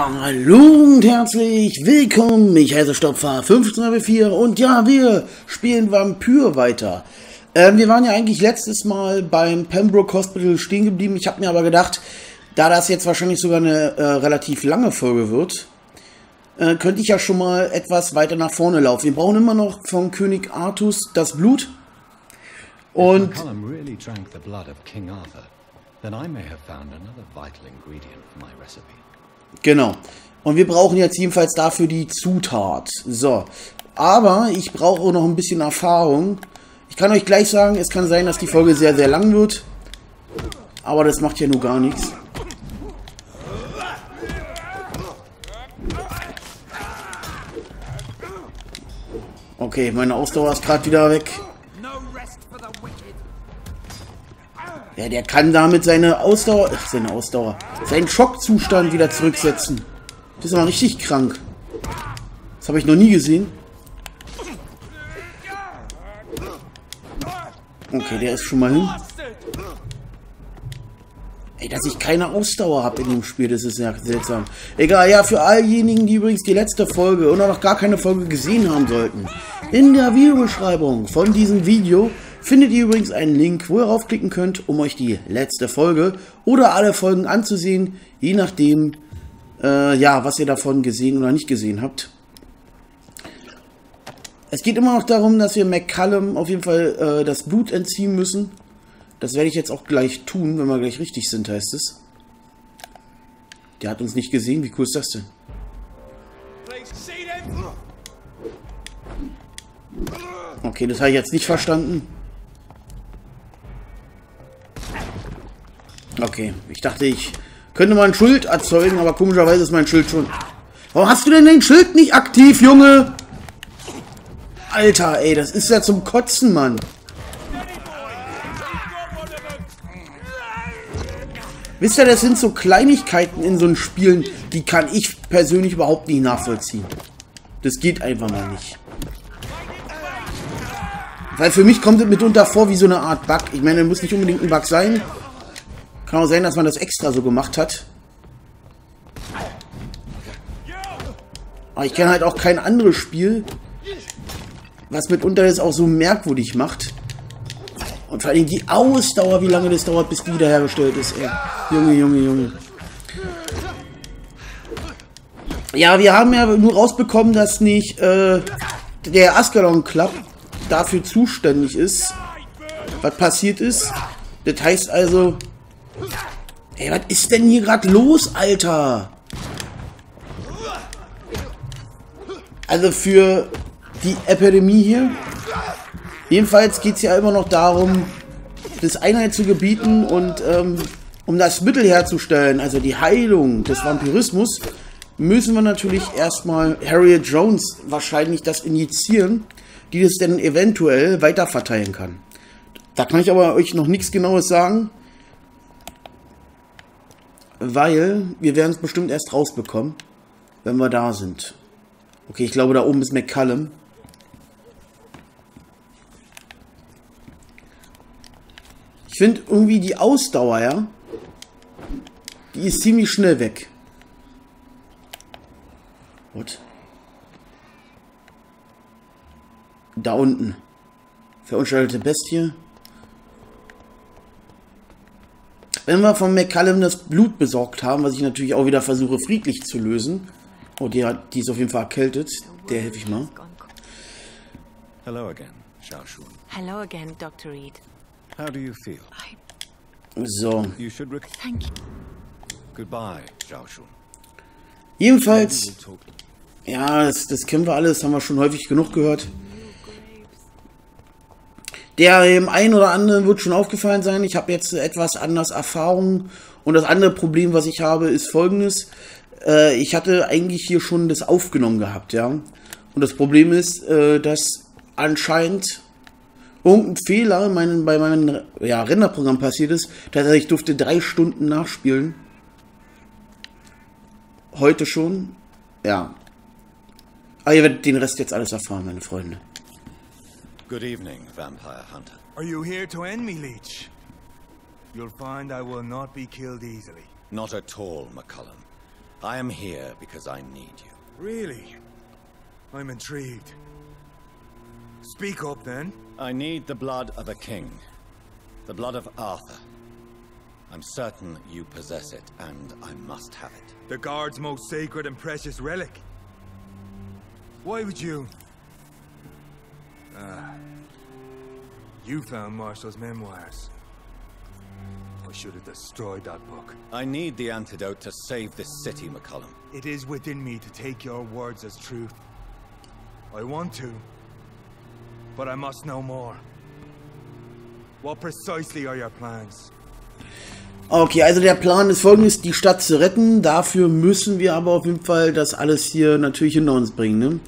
Hallo und herzlich willkommen, ich heiße Stopfer 1504 und ja, wir spielen Vampyr weiter. Ähm, wir waren ja eigentlich letztes Mal beim Pembroke Hospital stehen geblieben, ich habe mir aber gedacht, da das jetzt wahrscheinlich sogar eine äh, relativ lange Folge wird, äh, könnte ich ja schon mal etwas weiter nach vorne laufen. Wir brauchen immer noch von König Artus das Blut und... then I may have found another vital ingredient for my recipe. Genau. Und wir brauchen jetzt jedenfalls dafür die Zutat. So. Aber ich brauche auch noch ein bisschen Erfahrung. Ich kann euch gleich sagen, es kann sein, dass die Folge sehr, sehr lang wird. Aber das macht ja nur gar nichts. Okay, meine Ausdauer ist gerade wieder weg. Ja, der kann damit seine Ausdauer, ach, seine Ausdauer, seinen Schockzustand wieder zurücksetzen. Das ist aber richtig krank. Das habe ich noch nie gesehen. Okay, der ist schon mal hin. Ey, dass ich keine Ausdauer habe in dem Spiel, das ist ja seltsam. Egal, ja, für all diejenigen, die übrigens die letzte Folge oder noch gar keine Folge gesehen haben sollten. In der Videobeschreibung von diesem Video findet ihr übrigens einen Link, wo ihr raufklicken könnt, um euch die letzte Folge oder alle Folgen anzusehen, je nachdem, äh, ja, was ihr davon gesehen oder nicht gesehen habt. Es geht immer noch darum, dass wir McCallum auf jeden Fall äh, das Blut entziehen müssen. Das werde ich jetzt auch gleich tun, wenn wir gleich richtig sind, heißt es. Der hat uns nicht gesehen. Wie cool ist das denn? Okay, das habe ich jetzt nicht verstanden. Okay, ich dachte, ich könnte mal ein Schild erzeugen, aber komischerweise ist mein Schild schon... Warum hast du denn den Schild nicht aktiv, Junge? Alter, ey, das ist ja zum Kotzen, Mann. Wisst ihr, das sind so Kleinigkeiten in so einen Spielen, die kann ich persönlich überhaupt nicht nachvollziehen. Das geht einfach mal nicht. Weil für mich kommt es mitunter vor wie so eine Art Bug. Ich meine, muss nicht unbedingt ein Bug sein. Kann auch sein, dass man das extra so gemacht hat. Aber ich kenne halt auch kein anderes Spiel, was mitunter das auch so merkwürdig macht. Und vor allem die Ausdauer, wie lange das dauert, bis die wiederhergestellt ist. Ey. Junge, Junge, Junge. Ja, wir haben ja nur rausbekommen, dass nicht äh, der Ascalon Club dafür zuständig ist, was passiert ist. Das heißt also, Ey, was ist denn hier gerade los, Alter? Also für die Epidemie hier. Jedenfalls geht es ja immer noch darum, das Einheit zu gebieten und ähm, um das Mittel herzustellen, also die Heilung des Vampirismus, müssen wir natürlich erstmal Harriet Jones wahrscheinlich das injizieren, die das dann eventuell weiterverteilen kann. Da kann ich aber euch noch nichts genaues sagen weil wir werden es bestimmt erst rausbekommen, wenn wir da sind. Okay, ich glaube, da oben ist McCallum. Ich finde irgendwie die Ausdauer, ja, die ist ziemlich schnell weg. What? Da unten. Verunstaltete Bestie. Wenn wir von McCallum das Blut besorgt haben, was ich natürlich auch wieder versuche friedlich zu lösen. Oh, die, hat, die ist auf jeden Fall erkältet. Der helfe ich mal. Hello again, Xiao Shun. Hello again, Dr. Reed. How do you feel? So. You should Thank you. Goodbye, Xiao Shun. Jedenfalls, ja, das, das kennen wir alles, haben wir schon häufig genug gehört. Der dem einen oder anderen wird schon aufgefallen sein, ich habe jetzt etwas anders Erfahrung. Und das andere Problem, was ich habe, ist folgendes. Äh, ich hatte eigentlich hier schon das aufgenommen gehabt, ja. Und das Problem ist, äh, dass anscheinend irgendein Fehler meinen, bei meinem ja, Renderprogramm passiert ist. Das heißt, ich durfte drei Stunden nachspielen. Heute schon. Ja. Aber ihr werdet den Rest jetzt alles erfahren, meine Freunde. Good evening, vampire hunter. Are you here to end me, Leech? You'll find I will not be killed easily. Not at all, McCullum. I am here because I need you. Really? I'm intrigued. Speak up then. I need the blood of a king. The blood of Arthur. I'm certain you possess it, and I must have it. The guard's most sacred and precious relic. Why would you? Ah. You found Marshall's memoirs. I should have destroyed that book. I need the antidote to save this city, McCullum. It is within me to take your words as truth. I want to, but I must know more. What precisely are your plans? Okay, also der Plan ist folgendes, die Stadt zu retten. Dafür müssen wir aber auf jeden Fall das alles hier natürlich hinter uns bringen, ne?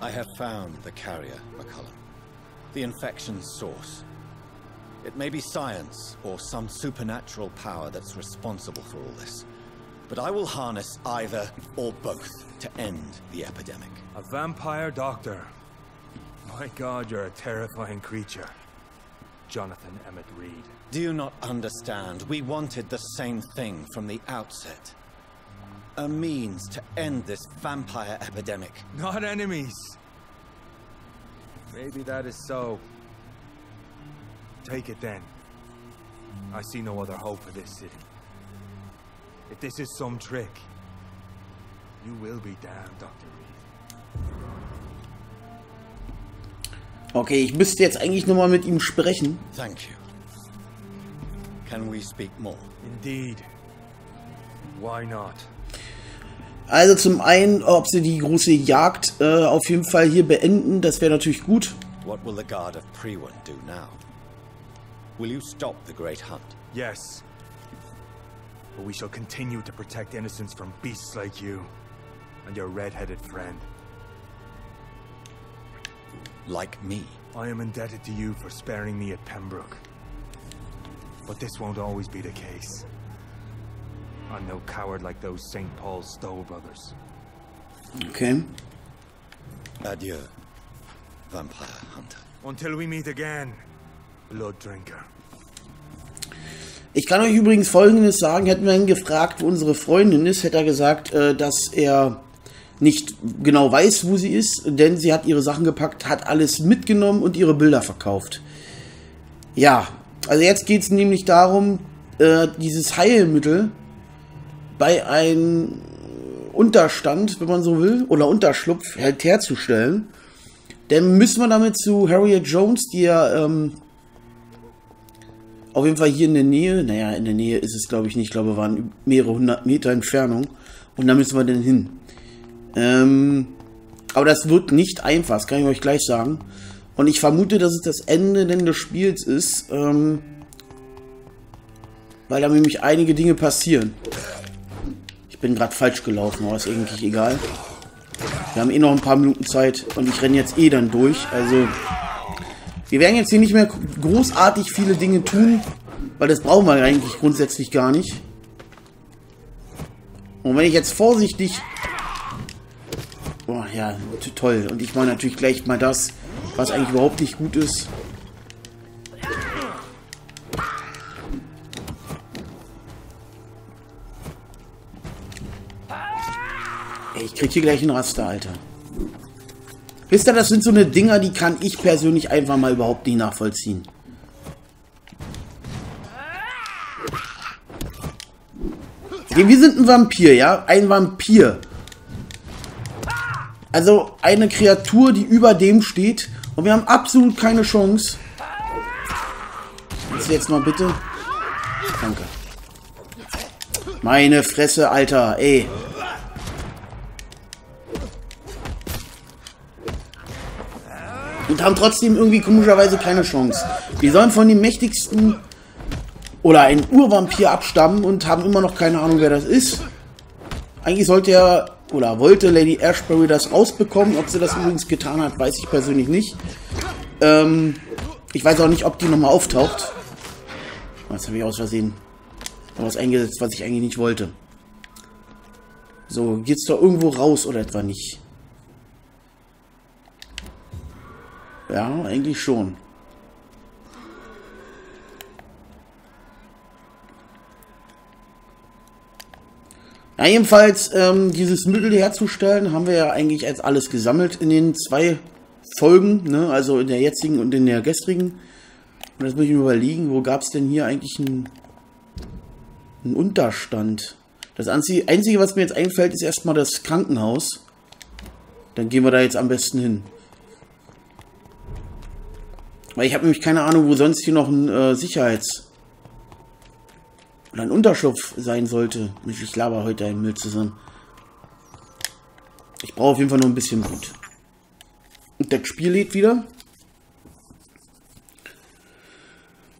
I have found the carrier, McCullum. The infection's source. It may be science or some supernatural power that's responsible for all this. But I will harness either or both to end the epidemic. A vampire doctor. My god, you're a terrifying creature. Jonathan Emmett Reed. Do you not understand? We wanted the same thing from the outset. A means to end this vampire epidemic. Not enemies. Maybe that is so. Take it then. I see no other hope for this city. If this is some trick, you will be damned, Dr. Reed. Okay, ich müsste jetzt eigentlich nochmal mit ihm sprechen. Thank you. Can we speak more? Indeed. Why not? Also zum einen, ob sie die große Jagd äh, auf jeden Fall hier beenden, das wäre natürlich gut. What will the guard of Prewan do now? Will you stop the great hunt? Yes. But we shall continue to protect innocents from beasts like you and your red-headed friend. Like me? I am indebted to you for sparing me at Pembroke. But this won't always be the case. I'm no coward like those St. Paul's Stowe brothers. Okay. Adieu, vampire hunter. Until we meet again, blood drinker. Ich kann euch übrigens Folgendes sagen. Hätten wir ihn gefragt, wo unsere Freundin ist, hätte er gesagt, äh, dass er nicht genau weiß, wo sie ist, denn sie hat ihre Sachen gepackt, hat alles mitgenommen und ihre Bilder verkauft. Ja, also jetzt geht es nämlich darum, äh, dieses Heilmittel bei einem Unterstand, wenn man so will, oder Unterschlupf halt herzustellen. Dann müssen wir damit zu Harriet Jones, die ja ähm, auf jeden Fall hier in der Nähe, naja, in der Nähe ist es glaube ich nicht, ich glaube, waren mehrere hundert Meter Entfernung. Und da müssen wir dann hin. Ähm, aber das wird nicht einfach, das kann ich euch gleich sagen. Und ich vermute, dass es das Ende denn des Spiels ist, ähm, weil da nämlich einige Dinge passieren. Ich bin gerade falsch gelaufen, aber ist eigentlich egal. Wir haben eh noch ein paar Minuten Zeit und ich renne jetzt eh dann durch. Also, wir werden jetzt hier nicht mehr großartig viele Dinge tun, weil das brauchen wir eigentlich grundsätzlich gar nicht. Und wenn ich jetzt vorsichtig... Oh ja, toll. Und ich mache natürlich gleich mal das, was eigentlich überhaupt nicht gut ist. Ich krieg hier gleich einen Raster, Alter. Wisst ihr, das sind so eine Dinger, die kann ich persönlich einfach mal überhaupt nicht nachvollziehen. Wir sind ein Vampir, ja? Ein Vampir. Also eine Kreatur, die über dem steht. Und wir haben absolut keine Chance. Jetzt, jetzt mal bitte. Danke. Meine Fresse, Alter. Ey. Und haben trotzdem irgendwie komischerweise keine Chance. Wir sollen von dem mächtigsten oder ein Urvampir abstammen und haben immer noch keine Ahnung, wer das ist. Eigentlich sollte er oder wollte Lady Ashbury das rausbekommen. Ob sie das übrigens getan hat, weiß ich persönlich nicht. Ähm, ich weiß auch nicht, ob die nochmal auftaucht. Was habe ich aus Versehen was eingesetzt, was ich eigentlich nicht wollte. So, geht's da irgendwo raus oder etwa nicht? Ja, eigentlich schon. Ja, jedenfalls, ähm, dieses Mittel herzustellen, haben wir ja eigentlich als alles gesammelt in den zwei Folgen, ne? also in der jetzigen und in der gestrigen. Und jetzt muss ich mir überlegen, wo gab es denn hier eigentlich einen, einen Unterstand? Das Einzige, was mir jetzt einfällt, ist erstmal das Krankenhaus. Dann gehen wir da jetzt am besten hin. Weil ich habe nämlich keine Ahnung, wo sonst hier noch ein äh, Sicherheits- oder ein Unterschlupf sein sollte. Ich laber heute einen Müll zusammen. Ich brauche auf jeden Fall noch ein bisschen Blut. Und das Spiel lädt wieder.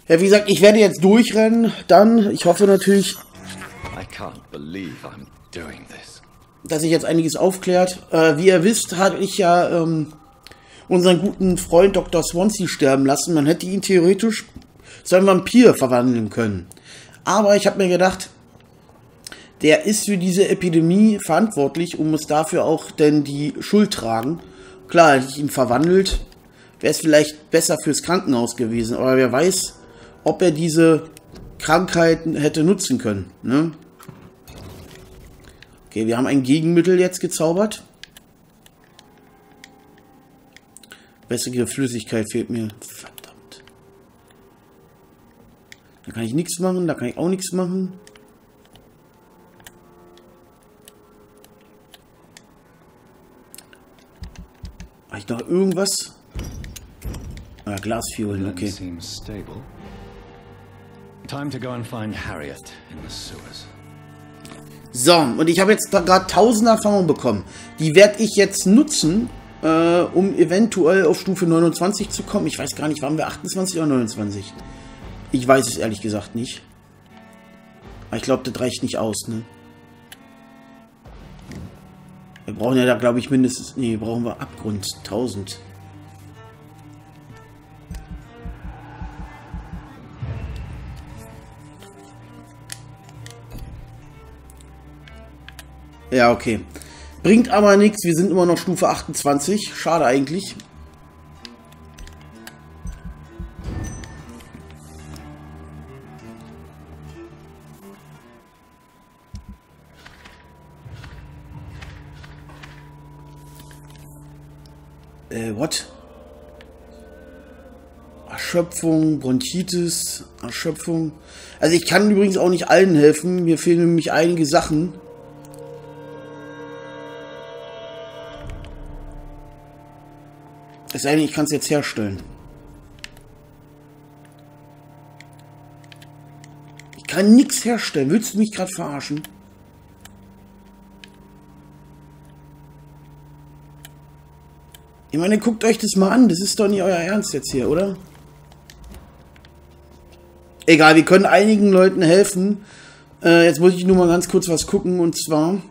Ja, wie gesagt, ich werde jetzt durchrennen. Dann, ich hoffe natürlich, dass sich jetzt einiges aufklärt. Äh, wie ihr wisst, hatte ich ja ähm, unseren guten Freund Dr. Swansea sterben lassen. Man hätte ihn theoretisch zu einem Vampir verwandeln können. Aber ich habe mir gedacht, der ist für diese Epidemie verantwortlich und muss dafür auch denn die Schuld tragen. Klar, hätte ich ihn verwandelt, wäre es vielleicht besser fürs Krankenhaus gewesen. Aber wer weiß, ob er diese Krankheiten hätte nutzen können. Ne? Okay, wir haben ein Gegenmittel jetzt gezaubert. Bessere Flüssigkeit fehlt mir. Da kann ich nichts machen, da kann ich auch nichts machen. Habe ich noch irgendwas? Ah, Glasfuel, okay. So, und ich habe jetzt gerade 1000 Erfahrungen bekommen. Die werde ich jetzt nutzen, äh, um eventuell auf Stufe 29 zu kommen. Ich weiß gar nicht, waren wir 28 oder 29? Ich weiß es ehrlich gesagt nicht. Aber ich glaube, das reicht nicht aus, ne? Wir brauchen ja da, glaube ich, mindestens... Nee, brauchen wir Abgrund. 1000. Ja, okay. Bringt aber nichts. Wir sind immer noch Stufe 28. Schade eigentlich. Äh, what? Erschöpfung, Bronchitis, Erschöpfung. Also ich kann übrigens auch nicht allen helfen. Mir fehlen nämlich einige Sachen. Es sei denn, ich kann es jetzt herstellen. Ich kann nichts herstellen. Willst du mich gerade verarschen? Ich meine, guckt euch das mal an. Das ist doch nicht euer Ernst jetzt hier, oder? Egal, wir können einigen Leuten helfen. Äh, jetzt muss ich nur mal ganz kurz was gucken. Und zwar...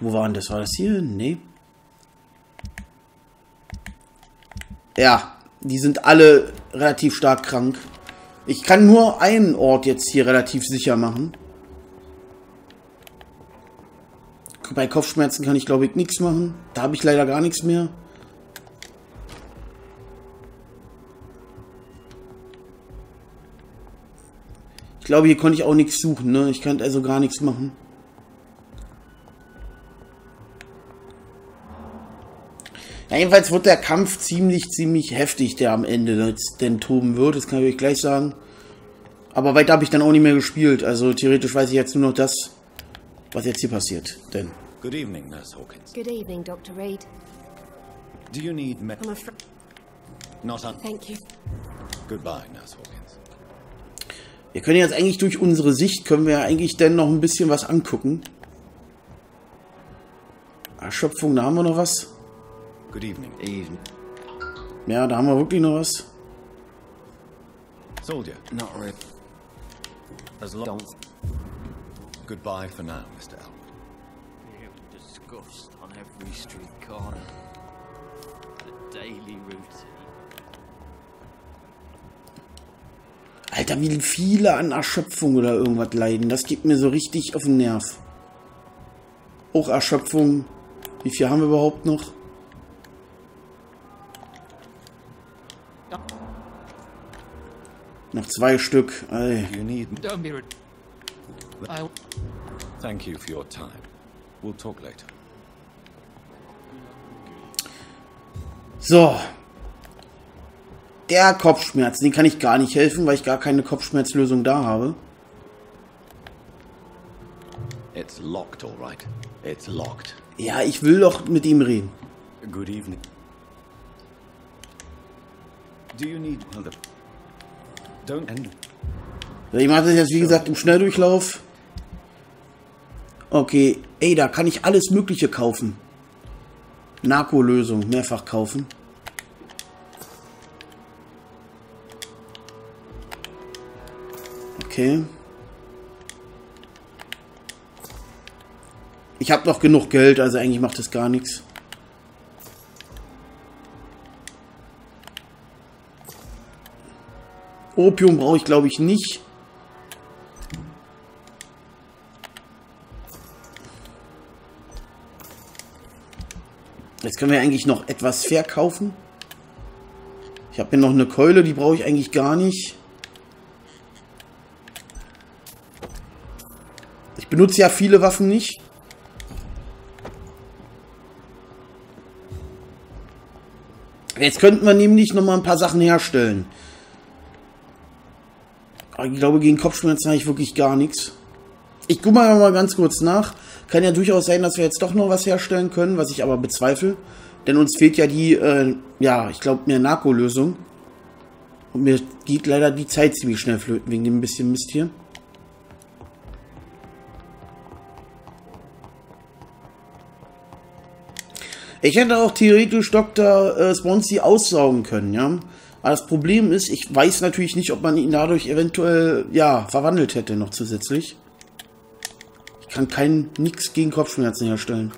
Wo war denn das? War das hier? Nee. Ja, die sind alle relativ stark krank. Ich kann nur einen Ort jetzt hier relativ sicher machen. Bei Kopfschmerzen kann ich, glaube ich, nichts machen. Da habe ich leider gar nichts mehr. Ich glaube, hier konnte ich auch nichts suchen, ne? Ich kann also gar nichts machen. Ja, jedenfalls wird der Kampf ziemlich, ziemlich heftig, der am Ende jetzt denn toben wird. Das kann ich euch gleich sagen. Aber weiter habe ich dann auch nicht mehr gespielt. Also theoretisch weiß ich jetzt nur noch das, was jetzt hier passiert. Denn. Good evening, Nurse Hawkins. Good evening, Dr. Reed. Do you need me? I'm afraid. Not on. Thank you. Goodbye, Nurse Hawkins. Wir können jetzt eigentlich durch unsere Sicht, können wir ja eigentlich dann noch ein bisschen was angucken. Erschöpfung, da haben wir noch was. Good evening. Evening. Ja, da haben wir wirklich noch was. Soldier. Not really. As long. Don't. Goodbye for now, Mr. Elwood. Disgust on every street corner. The daily routine. Alter, wie viele an Erschöpfung oder irgendwas leiden. Das geht mir so richtig auf den Nerv. Auch Erschöpfung. Wie viel haben wir überhaupt noch? Noch zwei Stück. Ey. Thank you for your time. We'll talk later. So. Der Kopfschmerz, den kann ich gar nicht helfen, weil ich gar keine Kopfschmerzlösung da habe. It's locked, all right. It's locked. Ja, ich will doch mit ihm reden. Good evening. Do you need another? Don't end. Ich mache das jetzt, wie gesagt, im Schnelldurchlauf. Okay, ey, da kann ich alles Mögliche kaufen. Narkolösung, mehrfach kaufen. Okay. Ich habe noch genug Geld, also eigentlich macht das gar nichts. Opium brauche ich, glaube ich, nicht. Jetzt können wir eigentlich noch etwas verkaufen. Ich habe hier noch eine Keule, die brauche ich eigentlich gar nicht. Ich benutze ja viele Waffen nicht. Jetzt könnten wir nämlich noch mal ein paar Sachen herstellen. Ich glaube, gegen Kopfschmerzen habe ich wirklich gar nichts. Ich gucke mal, mal ganz kurz nach. Kann ja durchaus sein, dass wir jetzt doch noch was herstellen können, was ich aber bezweifle. Denn uns fehlt ja die, äh, ja, ich glaube, mehr Narkolösung. Und mir geht leider die Zeit ziemlich schnell flöten, wegen dem bisschen Mist hier. Ich hätte auch theoretisch Dr. Äh, Sponsy aussaugen können, ja. Aber das Problem ist, ich weiß natürlich nicht, ob man ihn dadurch eventuell, ja, verwandelt hätte noch zusätzlich. Ich kann kein nix gegen Kopfschmerzen herstellen.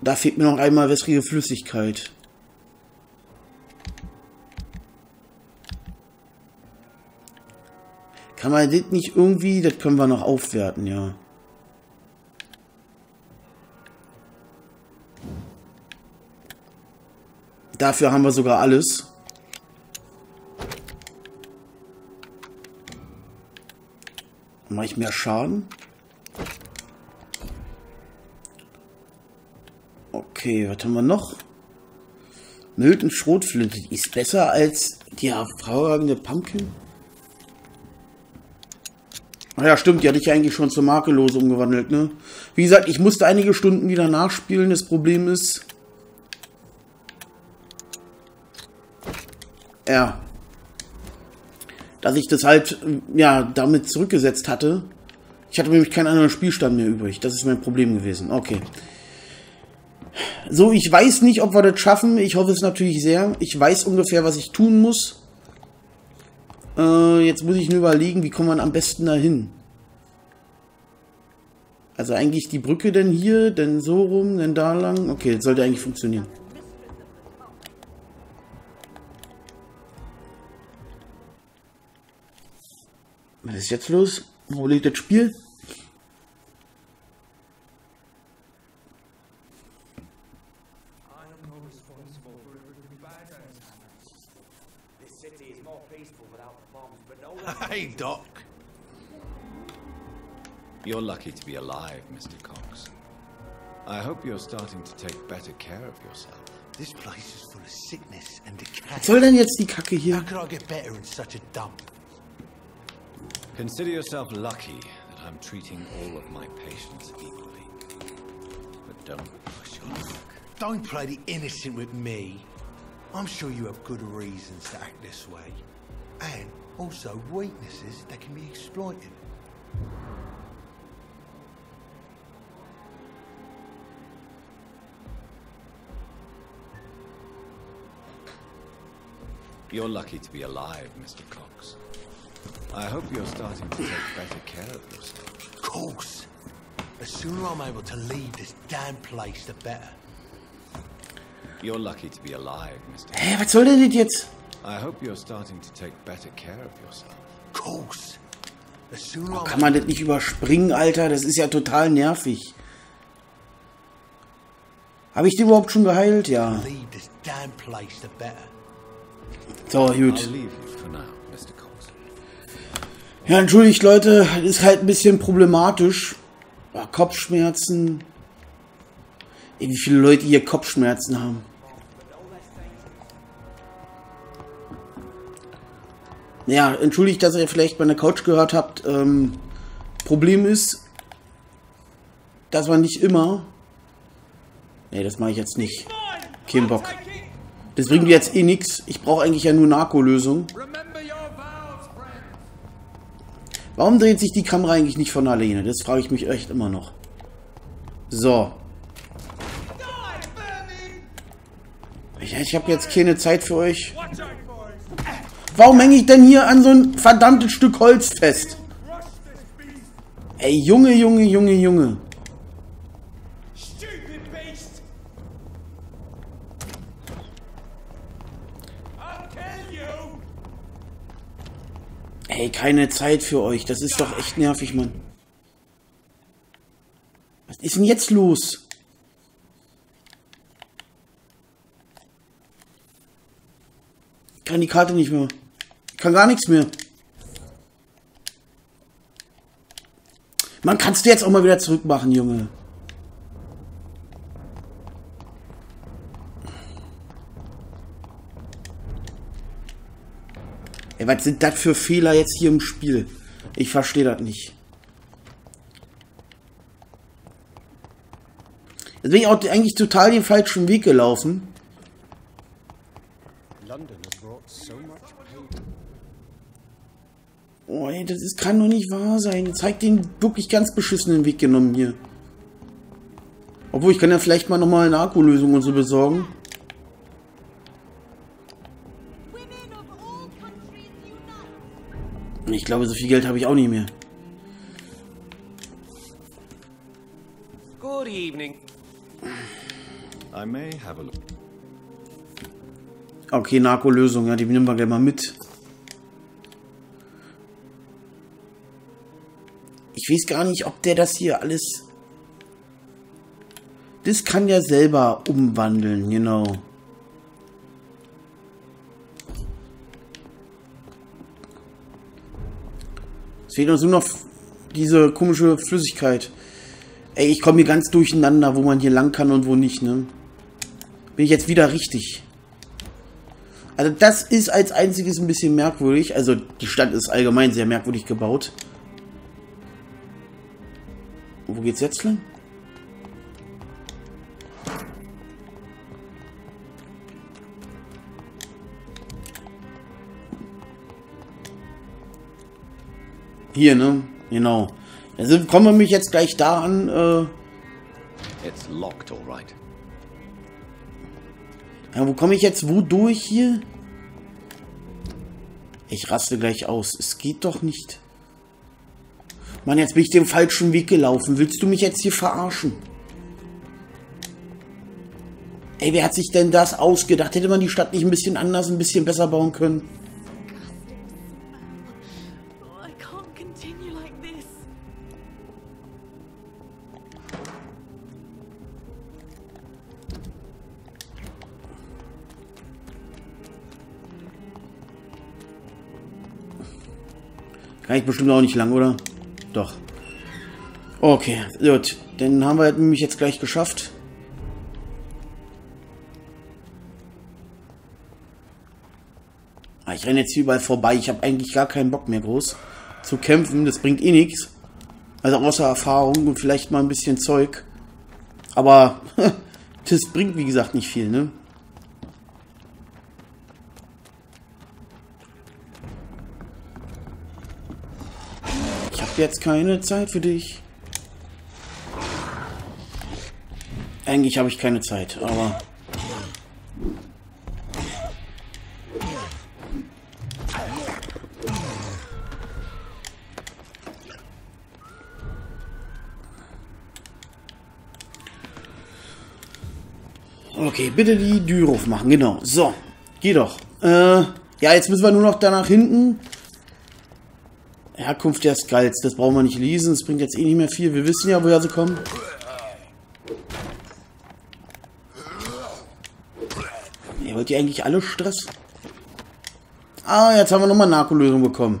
Da fehlt mir noch einmal wässrige Flüssigkeit. Kann man das nicht irgendwie, das können wir noch aufwerten, ja. Dafür haben wir sogar alles. Mache ich mehr Schaden? Okay, was haben wir noch? Milton Schrotflinte. Die ist besser als die hervorragende Pumpkin. Ah ja, stimmt, die hatte ich eigentlich schon zur Makelose umgewandelt, ne? Wie gesagt, ich musste einige Stunden wieder nachspielen. Das Problem ist... Ja. Dass ich das halt, ja, damit zurückgesetzt hatte. Ich hatte nämlich keinen anderen Spielstand mehr übrig. Das ist mein Problem gewesen. Okay. So, ich weiß nicht, ob wir das schaffen. Ich hoffe es natürlich sehr. Ich weiß ungefähr, was ich tun muss. Äh, jetzt muss ich nur überlegen, wie kommt man am besten dahin. Also eigentlich die Brücke denn hier, denn so rum, denn da lang. Okay, das sollte eigentlich funktionieren. Was ist jetzt los? Wo liegt das Spiel? Hey, Doc. You're lucky to be alive, Mr. Cox. I hope you're starting to take better care of yourself. This place is full of sickness and decay. Was soll denn jetzt die Kacke How hier? could I get better in such a dump? Consider yourself lucky that I'm treating all of my patients equally. But don't push your luck. Don't play the innocent with me. I'm sure you have good reasons to act this way. And also weaknesses that can be exploited. You're lucky to be alive, Mr. Cox. I hope you're starting to take better care of yourself. Of course. The sooner I'm able to leave this damn place, the better. You're lucky to be alive, Mr. Hä, was soll denn das jetzt? I hope you're starting to take better care of yourself. Of course. The sooner I'm Kann man das nicht überspringen, Alter? Das ist ja total nervig. Habe ich die überhaupt schon geheilt? Ja. able to Ja, entschuldigt Leute, ist halt ein bisschen problematisch. Kopfschmerzen. Ey, wie viele Leute hier Kopfschmerzen haben. Ja, entschuldigt, dass ihr vielleicht meine Couch gehört habt. Ähm, Problem ist, dass man nicht immer... Nee, das mache ich jetzt nicht. Kein Bock. Das bringt jetzt eh nichts. Ich brauche eigentlich ja nur Narkolösung. Warum dreht sich die Kamera eigentlich nicht von alleine? Das frage ich mich echt immer noch. So. Ich, ich habe jetzt keine Zeit für euch. Warum hänge ich denn hier an so ein verdammtes Stück Holz fest? Ey, Junge, Junge, Junge, Junge. Keine Zeit für euch. Das ist doch echt nervig, Mann. Was ist denn jetzt los? Ich kann die Karte nicht mehr. Ich kann gar nichts mehr. Man kannst du jetzt auch mal wieder zurückmachen, Junge. Ey, was sind das für Fehler jetzt hier im Spiel? Ich verstehe das nicht. Jetzt bin ich auch eigentlich total den falschen Weg gelaufen. Oh, ey, das ist, kann doch nicht wahr sein. Zeigt den wirklich ganz beschissenen Weg genommen hier. Obwohl, ich kann ja vielleicht mal nochmal eine Akkulösung und so besorgen. Unite! Ich glaube, so viel Geld habe ich auch nicht mehr. Good evening. I may have a look. Okay, Narkolösung, ja, die nehmen wir gleich mal mit. Ich weiß gar nicht, ob der das hier alles... Das kann ja selber umwandeln, genau. Es fehlt uns nur noch diese komische Flüssigkeit. Ey, ich komme hier ganz durcheinander, wo man hier lang kann und wo nicht, ne? Bin ich jetzt wieder richtig. Also das ist als einziges ein bisschen merkwürdig. Also die Stadt ist allgemein sehr merkwürdig gebaut. Wo geht's jetzt lang? Hier, ne? Genau. Also kommen wir mich jetzt gleich da an. Äh, It's locked, all right. ja, wo komme ich jetzt wo durch hier? Ich raste gleich aus. Es geht doch nicht. Mann, jetzt bin ich den falschen Weg gelaufen. Willst du mich jetzt hier verarschen? Ey, wer hat sich denn das ausgedacht? Hätte man die Stadt nicht ein bisschen anders, ein bisschen besser bauen können? Ich bestimmt auch nicht lang, oder? Doch. Okay, gut. Dann haben wir nämlich jetzt gleich geschafft. Ah, Ich renne jetzt überall vorbei. Ich habe eigentlich gar keinen Bock mehr groß zu kämpfen. Das bringt eh nichts. Also außer Erfahrung und vielleicht mal ein bisschen Zeug. Aber das bringt, wie gesagt, nicht viel, ne? Jetzt keine Zeit für dich. Eigentlich habe ich keine Zeit, aber... Okay, bitte die Tür aufmachen, genau. So, geh doch. Äh, ja, jetzt müssen wir nur noch da nach hinten. Herkunft der Skulls, das brauchen wir nicht lesen, das bringt jetzt eh nicht mehr viel. Wir wissen ja, woher sie kommen. Ihr wollt ihr eigentlich alle Stress? Ah, jetzt haben wir nochmal Narkolösung bekommen.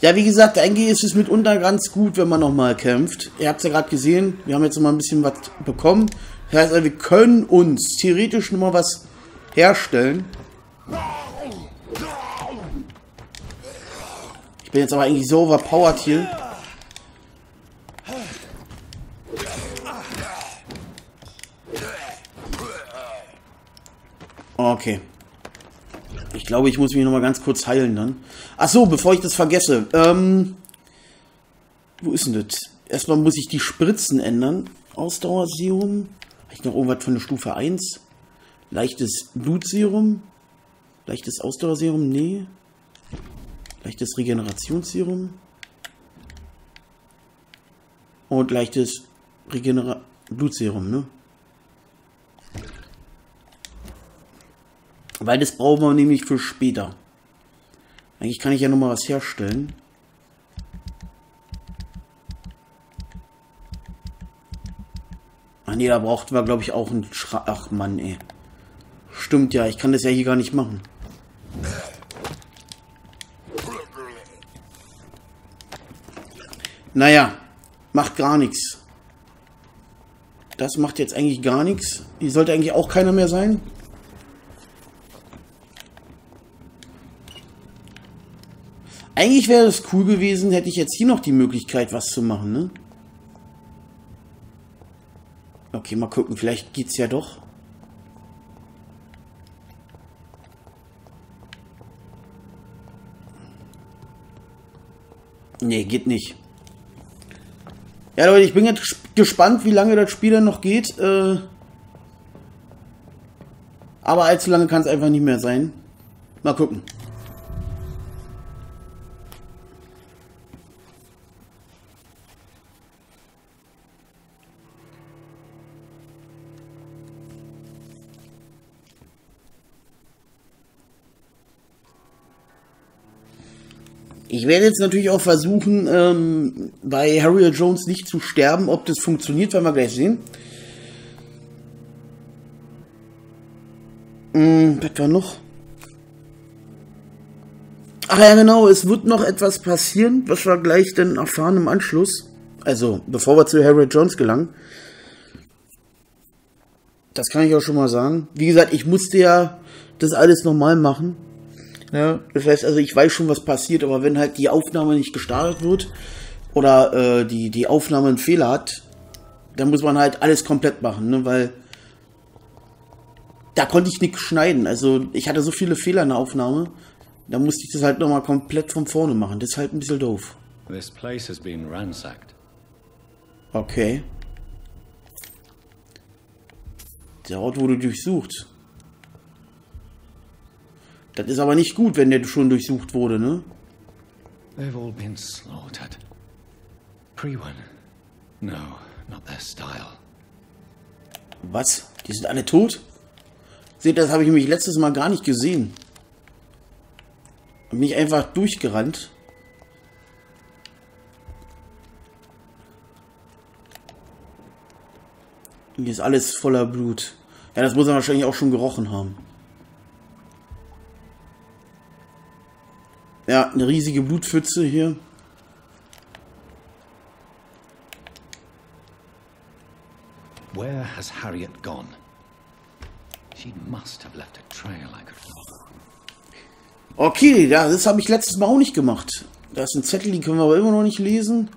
Ja, wie gesagt, eigentlich ist es mitunter ganz gut, wenn man nochmal kämpft. Ihr habt es ja gerade gesehen, wir haben jetzt nochmal ein bisschen was bekommen. Das heißt, also, wir können uns theoretisch nochmal was herstellen. Bin jetzt aber eigentlich so overpowered hier. Okay. Ich glaube, ich muss mich nochmal ganz kurz heilen dann. Ach so, bevor ich das vergesse. Ähm, wo ist denn das? Erstmal muss ich die Spritzen ändern. Ausdauerserum. Habe ich noch irgendwas von der Stufe 1? Leichtes Blutserum. Leichtes Ausdauerserum? Nee. Leichtes Regenerationsserum. Und leichtes Regenera Blutserum, ne? Weil das brauchen wir nämlich für später. Eigentlich kann ich ja nochmal was herstellen. Ah ne, da brauchten wir glaube ich auch einen Schra Ach Mann, ey. Stimmt ja, ich kann das ja hier gar nicht machen. Naja, macht gar nichts. Das macht jetzt eigentlich gar nichts. Hier sollte eigentlich auch keiner mehr sein. Eigentlich wäre es cool gewesen, hätte ich jetzt hier noch die Möglichkeit, was zu machen, ne? Okay, mal gucken, vielleicht geht's ja doch. Nee, geht nicht. Ja, Leute, ich bin jetzt gespannt, wie lange das Spiel dann noch geht. Äh aber allzu lange kann es einfach nicht mehr sein. Mal gucken. Ich werde jetzt natürlich auch versuchen, ähm, bei Harriet Jones nicht zu sterben. Ob das funktioniert, werden wir gleich sehen. Hm, was war noch? Ach ja, genau, es wird noch etwas passieren, was wir gleich dann erfahren im Anschluss. Also, bevor wir zu Harriet Jones gelangen. Das kann ich auch schon mal sagen. Wie gesagt, ich musste ja das alles nochmal machen. Ja, das heißt also, ich weiß schon, was passiert, aber wenn halt die Aufnahme nicht gestartet wird oder äh, die, die Aufnahme einen Fehler hat, dann muss man halt alles komplett machen, ne? weil da konnte ich nichts schneiden. Also ich hatte so viele Fehler in der Aufnahme, da musste ich das halt nochmal komplett von vorne machen. Das ist halt ein bisschen doof. This place has been ransacked. Okay. Der Ort wurde durchsucht. Das ist aber nicht gut, wenn der schon durchsucht wurde, ne? They've all been slaughtered. Pre-one. No, not their style. Was? Die sind alle tot? Seht, das habe ich nämlich letztes Mal gar nicht gesehen. Hab mich einfach durchgerannt. Hier ist alles voller Blut. Ja, das muss er wahrscheinlich auch schon gerochen haben. Ja, eine riesige Blutpfütze hier. Where has Harriet gone? She must have left a trail I could follow. Okay, ja, das habe ich letztes Mal auch nicht gemacht. Da ist ein Zettel, die können wir aber immer noch nicht lesen.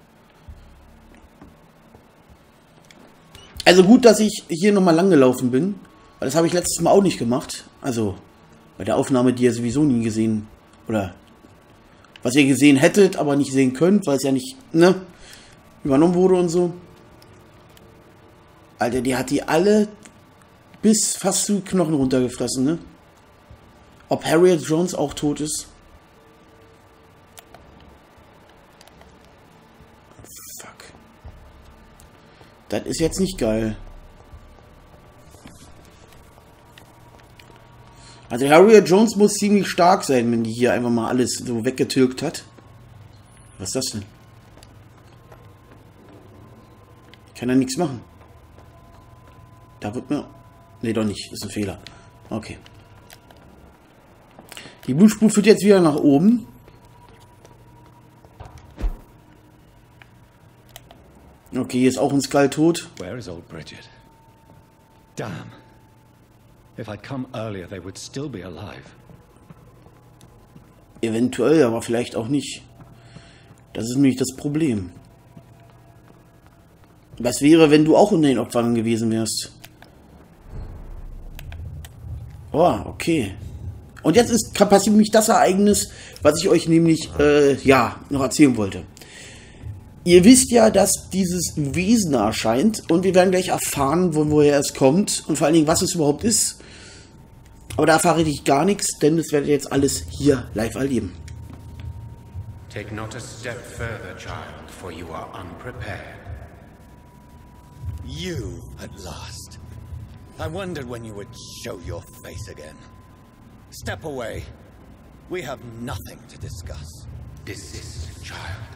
Also gut, dass ich hier nochmal lang gelaufen bin. Weil das habe ich letztes Mal auch nicht gemacht. Also bei der Aufnahme, die ihr sowieso nie gesehen oder was ihr gesehen hättet, aber nicht sehen könnt, weil es ja nicht ne, übernommen wurde und so. Alter, die hat die alle bis fast zu Knochen runtergefressen, ne? Ob Harriet Jones auch tot ist? Fuck. Das ist jetzt nicht geil. Also Harrier Jones muss ziemlich stark sein, wenn die hier einfach mal alles so weggetilgt hat. Was ist das denn? Ich kann er nichts machen. Da wird mir... Ne, doch nicht. Ist ein Fehler. Okay. Die Blutspur führt jetzt wieder nach oben. Okay, hier ist auch ein Skull tot. Where is old Bridget? Damn. If I'd come earlier, they would still be alive. Eventuell, aber vielleicht auch nicht. Das ist nämlich das Problem. Was wäre, wenn du auch unter den Opfern gewesen wärst? Oh, okay. Und jetzt ist passiert nämlich das Ereignis, was ich euch nämlich, äh, ja, noch erzählen wollte. Ihr wisst ja, dass dieses Wesen erscheint und wir werden gleich erfahren, wo, woher es kommt und vor allen Dingen, was es überhaupt ist. Aber da erfahre ich gar nichts, denn das werdet ihr jetzt alles hier live erleben. Take not a step further, child, for you are unprepared. You, at last. I wondered when you would show your face again. Step away. We have nothing to discuss. Desist, child.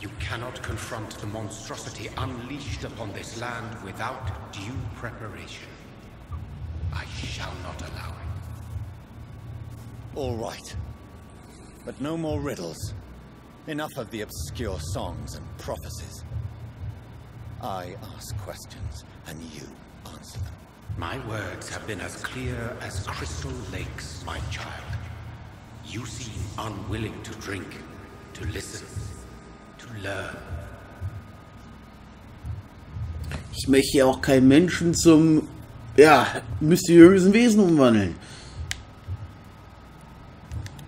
You cannot confront the monstrosity unleashed upon this land without due preparation. I shall not allow it. All right. But no more riddles. Enough of the obscure songs and prophecies. I ask questions, and you answer them. My words have been as clear as crystal lakes, my child. You seem unwilling to drink, to listen, to learn. Ich möchte ja auch keinen Menschen zum, ja, mysteriösen Wesen umwandeln.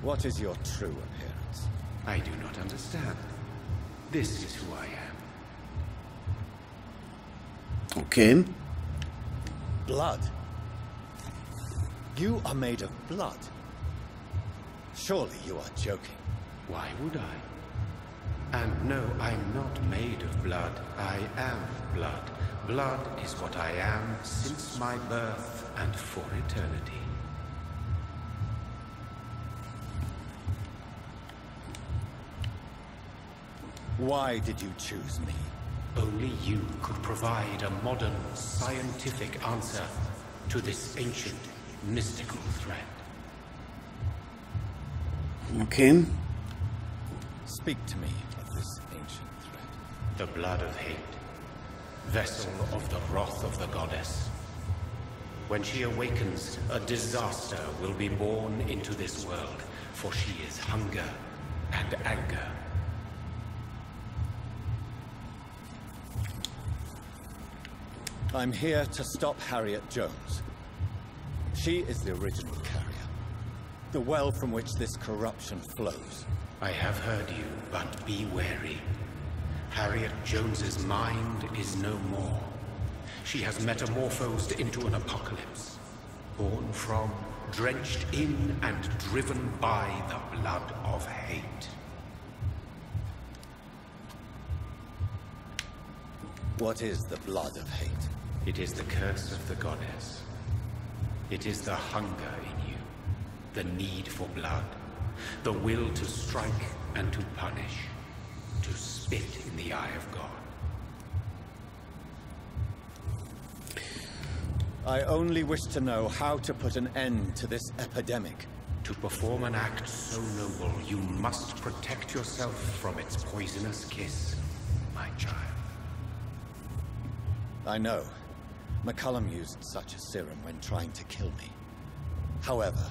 What is your true appearance? I do not understand. This is who I am. Okay. Blood. You are made of blood. Surely you are joking. Why would I? And no, I'm not made of blood. I am blood. Blood is what I am since my birth and for eternity. Why did you choose me? Only you could provide a modern scientific answer to this ancient mystical threat. Okay. Speak to me of this ancient threat. The blood of hate, vessel of the wrath of the goddess. When she awakens, a disaster will be born into this world, for she is hunger and anger. I'm here to stop Harriet Jones. She is the original carrier. The well from which this corruption flows. I have heard you, but be wary. Harriet Jones's mind is no more. She has metamorphosed into an apocalypse, born from, drenched in, and driven by the blood of hate. What is the blood of hate? It is the curse of the goddess. It is the hunger in you, the need for blood, the will to strike and to punish, spit in the eye of God. I only wish to know how to put an end to this epidemic. To perform an act so noble, you must protect yourself from its poisonous kiss, my child. I know. McCullum used such a serum when trying to kill me. However,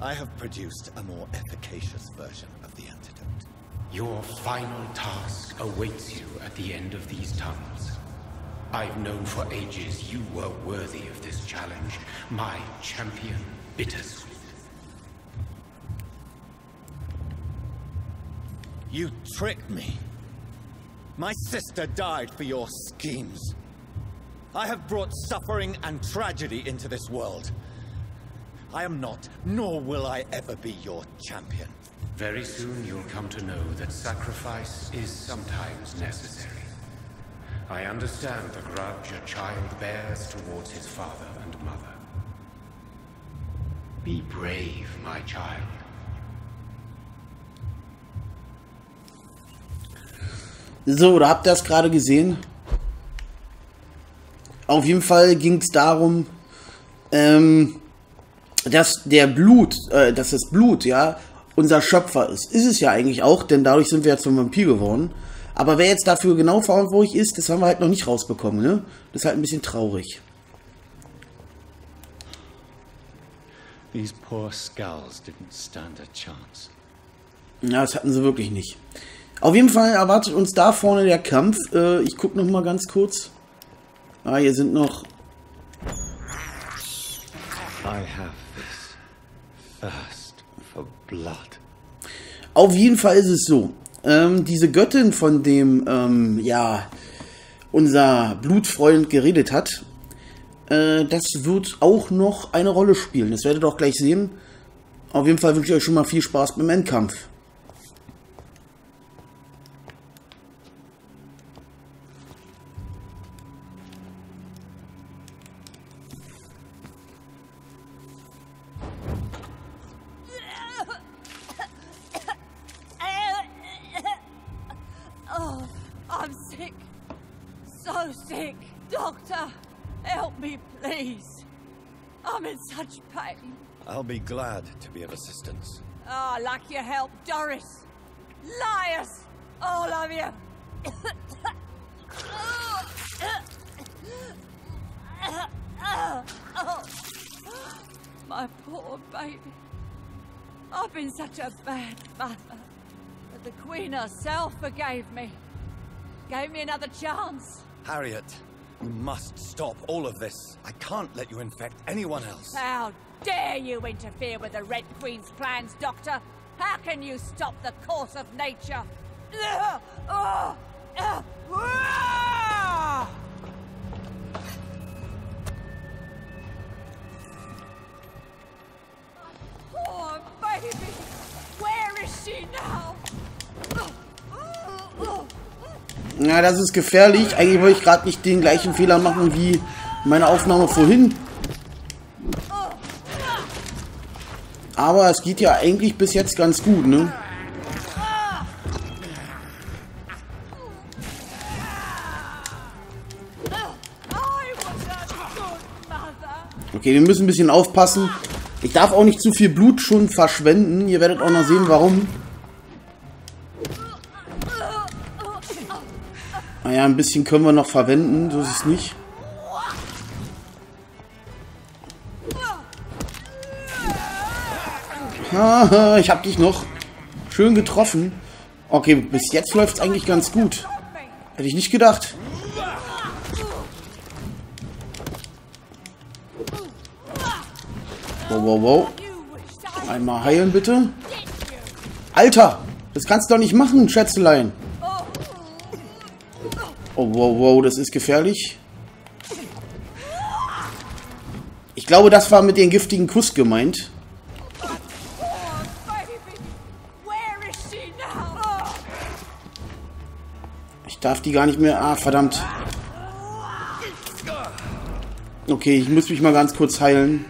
I have produced a more efficacious version of the antidote. Your final task awaits you at the end of these tunnels. I've known for ages you were worthy of this challenge, my champion, Bittersweet. You tricked me. My sister died for your schemes. I have brought suffering and tragedy into this world. I am not, nor will I ever be your champion. Very soon you'll come to know that sacrifice is sometimes necessary. I understand the grudge a child bears towards his father and mother. Be brave, my child. So, da habt ihr das gerade gesehen. Auf jeden Fall ging es darum, ähm, dass der Blut, äh, dass das Blut, ja, unser Schöpfer ist. Ist es ja eigentlich auch, denn dadurch sind wir ja zum Vampir geworden. Aber wer jetzt dafür genau verantwortlich ist, das haben wir halt noch nicht rausbekommen, ne? Das ist halt ein bisschen traurig. These poor skulls didn't stand a chance. Ja, das hatten sie wirklich nicht. Auf jeden Fall erwartet uns da vorne der Kampf. Äh, ich gucke noch mal ganz kurz. Ah, hier sind noch... I have this thirst blood. Auf jeden Fall ist es so. Ähm, diese Göttin, von dem, ähm, ja, unser Blutfreund geredet hat, äh, das wird auch noch eine Rolle spielen. Das werdet ihr auch gleich sehen. Auf jeden Fall wünsche ich euch schon mal viel Spaß beim Endkampf. Be glad to be of assistance. Ah, like your help, Doris. Liars, all of you. My poor baby. I've been such a bad mother. But the Queen herself forgave me. Gave me another chance. Harriet, you must stop all of this. I can't let you infect anyone else. How dare you interfere with the Red Queen's plans, Doctor? How can you stop the course of nature? Na, das ist gefährlich. Eigentlich wollte ich gerade nicht den gleichen Fehler machen wie meine Aufnahme vorhin. Aber es geht ja eigentlich bis jetzt ganz gut, ne? Okay, wir müssen ein bisschen aufpassen. Ich darf auch nicht zu viel Blut schon verschwenden. Ihr werdet auch noch sehen, warum. Naja, ein bisschen können wir noch verwenden. So ist es nicht. Haha, ich hab dich noch schön getroffen. Okay, bis jetzt läuft es eigentlich ganz gut. Hätte ich nicht gedacht. Wow, wow, wow. Einmal heilen, bitte. Alter, das kannst du doch nicht machen, Schätzelein. Oh, wow, wow, das ist gefährlich. Ich glaube, das war mit dem giftigen Kuss gemeint. Ich darf die gar nicht mehr... Ah, verdammt. Okay, ich muss mich mal ganz kurz heilen.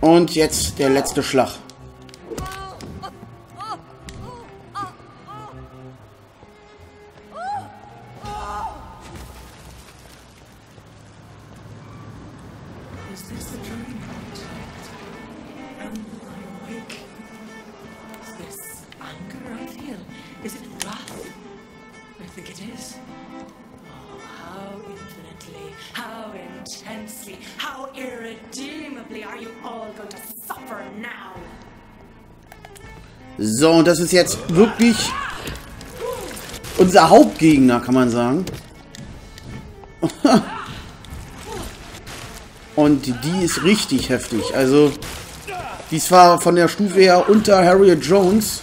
Und jetzt der letzte Schlag. Is it wrath? I think it is. Oh, how infinitely, how intensely, how irredeemably are you all going to suffer now? So, und das ist jetzt wirklich unser Hauptgegner, kann man sagen. Und die ist richtig heftig. Also, die ist zwar von der Stufe her unter Harriet Jones,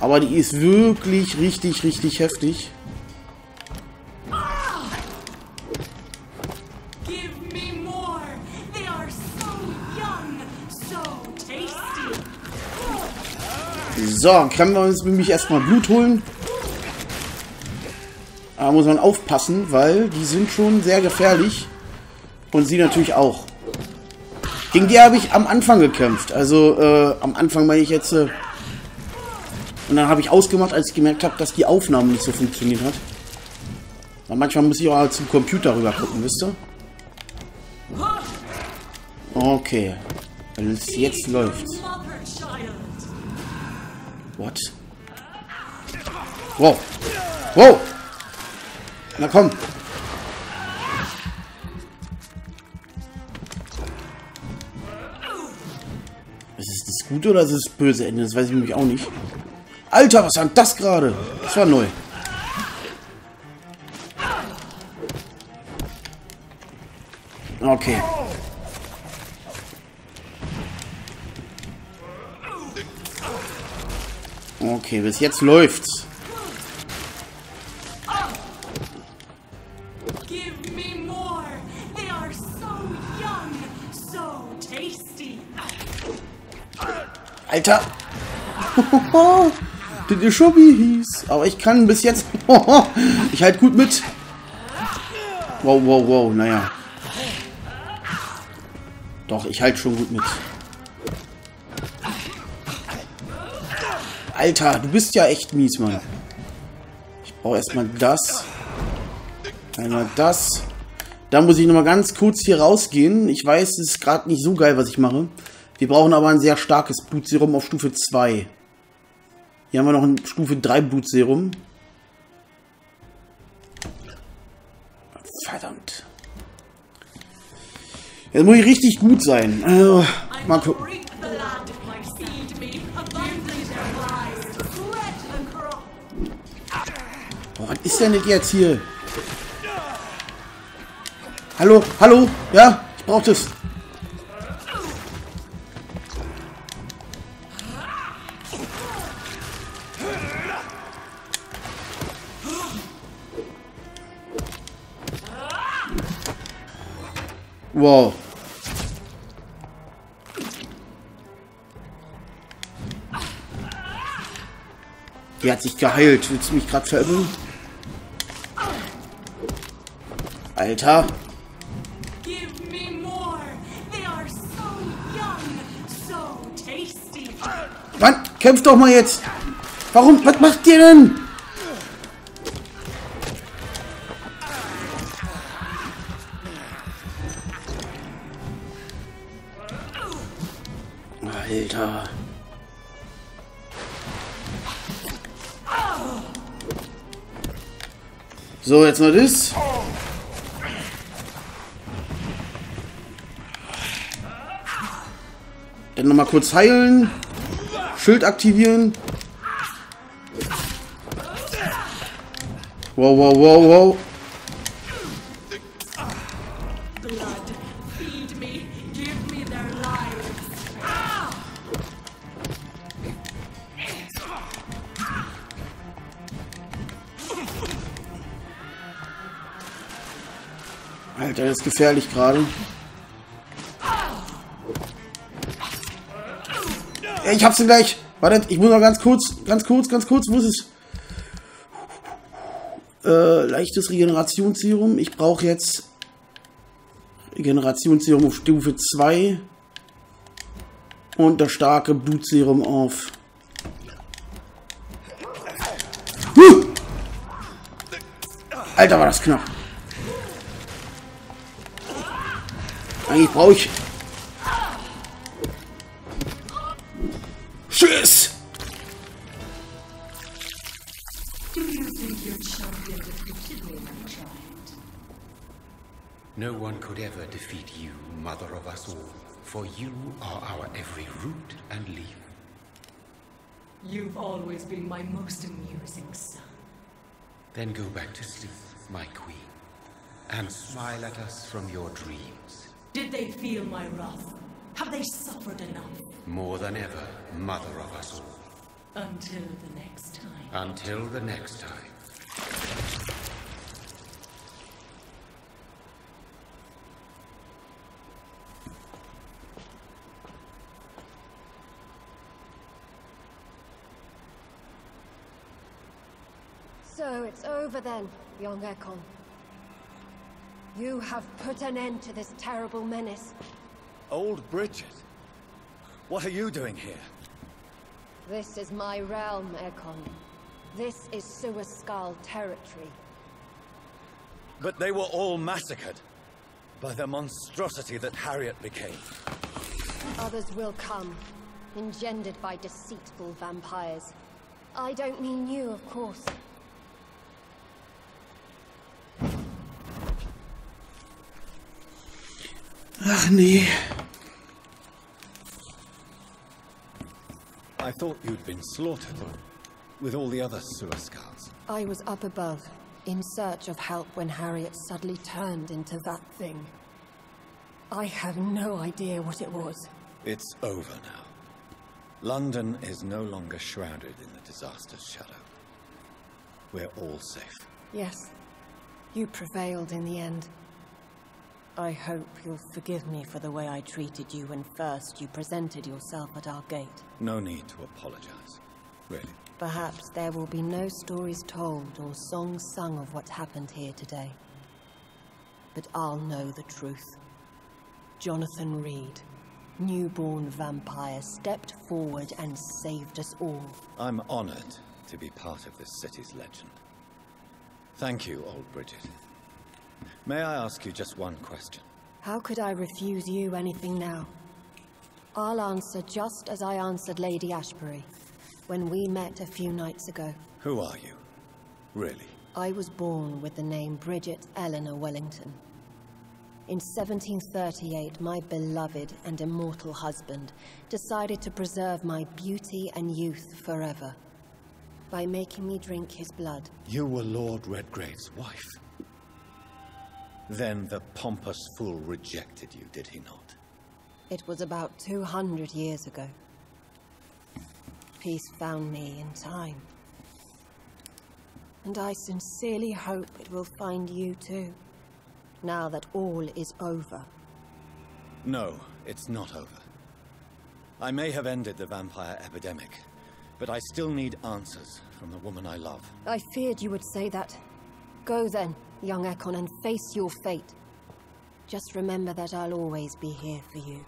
aber die ist wirklich richtig, richtig heftig. So young, so tasty! So, können wir uns nämlich erstmal Blut holen. Da muss man aufpassen, weil die sind schon sehr gefährlich. Und sie natürlich auch. Gegen die habe ich am Anfang gekämpft. Also äh, am Anfang meine ich jetzt. Äh, und dann habe ich ausgemacht, als ich gemerkt habe, dass die Aufnahme nicht so funktioniert hat. Weil manchmal muss ich auch zum Computer rüber gucken, wisst ihr? Okay. Wenn es jetzt läuft. What? Wow. Wow. Na komm. Ist es das gute oder ist es das böse Ende? Das weiß ich nämlich auch nicht. Alter, was war denn das gerade? Das war neu. Okay. Okay, bis jetzt läuft's. Give Alter. Der Schubbi hieß. Aber ich kann bis jetzt... ich halt gut mit. Wow, wow, wow. Naja. Doch, ich halt schon gut mit. Alter, du bist ja echt mies, Mann. Ich brauche erstmal das. Einmal das. Dann muss ich nochmal ganz kurz hier rausgehen. Ich weiß, es ist gerade nicht so geil, was ich mache. Wir brauchen aber ein sehr starkes Blutserum auf Stufe 2. Hier haben wir noch ein Stufe 3 Blutserum. Verdammt. Jetzt muss ich richtig gut sein. Also, mal gucken. Boah, was ist denn jetzt hier? Hallo, hallo? Ja, ich brauch das. Wow. Die hat sich geheilt. Willst du mich gerade verirren? Alter. Mann, kämpf doch mal jetzt. Warum? Was macht ihr denn? So, jetzt mal das. Dann nochmal kurz heilen. Schild aktivieren. Wow, wow, wow, wow. Gefährlich gerade. Ich hab's gleich. Warte, ich muss noch ganz kurz, ganz kurz, ganz kurz. Ist es? Äh, leichtes Regenerationsserum. Ich brauche jetzt Regenerationsserum auf Stufe 2. Und das starke Blutserum auf. Huh! Alter, war das knapp. Eigentlich brauche ich. Tschüss! Do you think your champion defeated me, my child? No one could ever defeat you, mother of us all, for you are our every root and leaf. You've always been my most amusing son. Then go back to sleep, my queen, and smile at us from your dreams. Did they feel my wrath? Have they suffered enough? More than ever, mother of us all. Until the next time. Until the next time. So it's over then, young Ekon. You have put an end to this terrible menace. Old Bridget? What are you doing here? This is my realm, Ekon. This is Suaskal territory. But they were all massacred by the monstrosity that Harriet became. Others will come, engendered by deceitful vampires. I don't mean you, of course. Ach nee. I thought you'd been slaughtered with all the other Suascars. I was up above, in search of help when Harriet suddenly turned into that thing. I have no idea what it was. It's over now. London is no longer shrouded in the disaster's shadow. We're all safe. Yes, you prevailed in the end. I hope you'll forgive me for the way I treated you when first you presented yourself at our gate. No need to apologize. Really. Perhaps there will be no stories told or songs sung of what happened here today. But I'll know the truth. Jonathan Reed, newborn vampire, stepped forward and saved us all. I'm honored to be part of this city's legend. Thank you, old Bridget. May I ask you just one question? How could I refuse you anything now? I'll answer just as I answered Lady Ashbury when we met a few nights ago. Who are you? Really? I was born with the name Bridget Eleanor Wellington. In 1738, my beloved and immortal husband decided to preserve my beauty and youth forever by making me drink his blood. You were Lord Redgrave's wife. Then the pompous fool rejected you, did he not? It was about 200 years ago. Peace found me in time. And I sincerely hope it will find you too, now that all is over. No, it's not over. I may have ended the vampire epidemic, but I still need answers from the woman I love. I feared you would say that. Go then, young Ekon, and face your fate. Just remember that I'll always be here for you.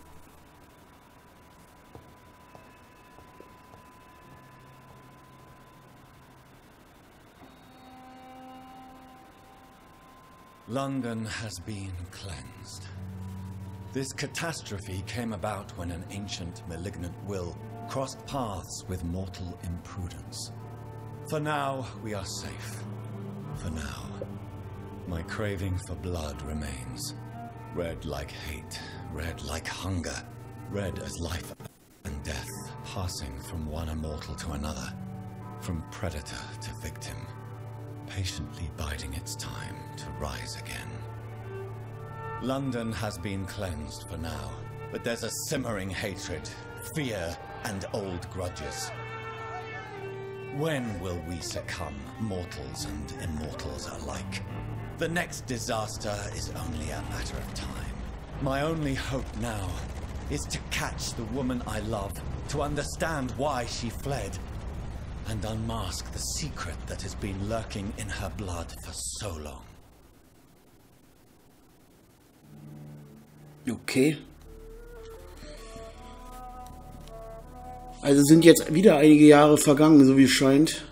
London has been cleansed. This catastrophe came about when an ancient malignant will crossed paths with mortal imprudence. For now, we are safe. For now. My craving for blood remains. Red like hate, red like hunger, red as life and death, passing from one immortal to another, from predator to victim, patiently biding its time to rise again. London has been cleansed for now, but there's a simmering hatred, fear, and old grudges. When will we succumb, mortals and immortals alike? The next disaster is only a matter of time. My only hope now is to catch the woman I love, to understand why she fled, and unmask the secret that has been lurking in her blood for so long. Okay. Also sind jetzt wieder einige Jahre vergangen, so wie es scheint.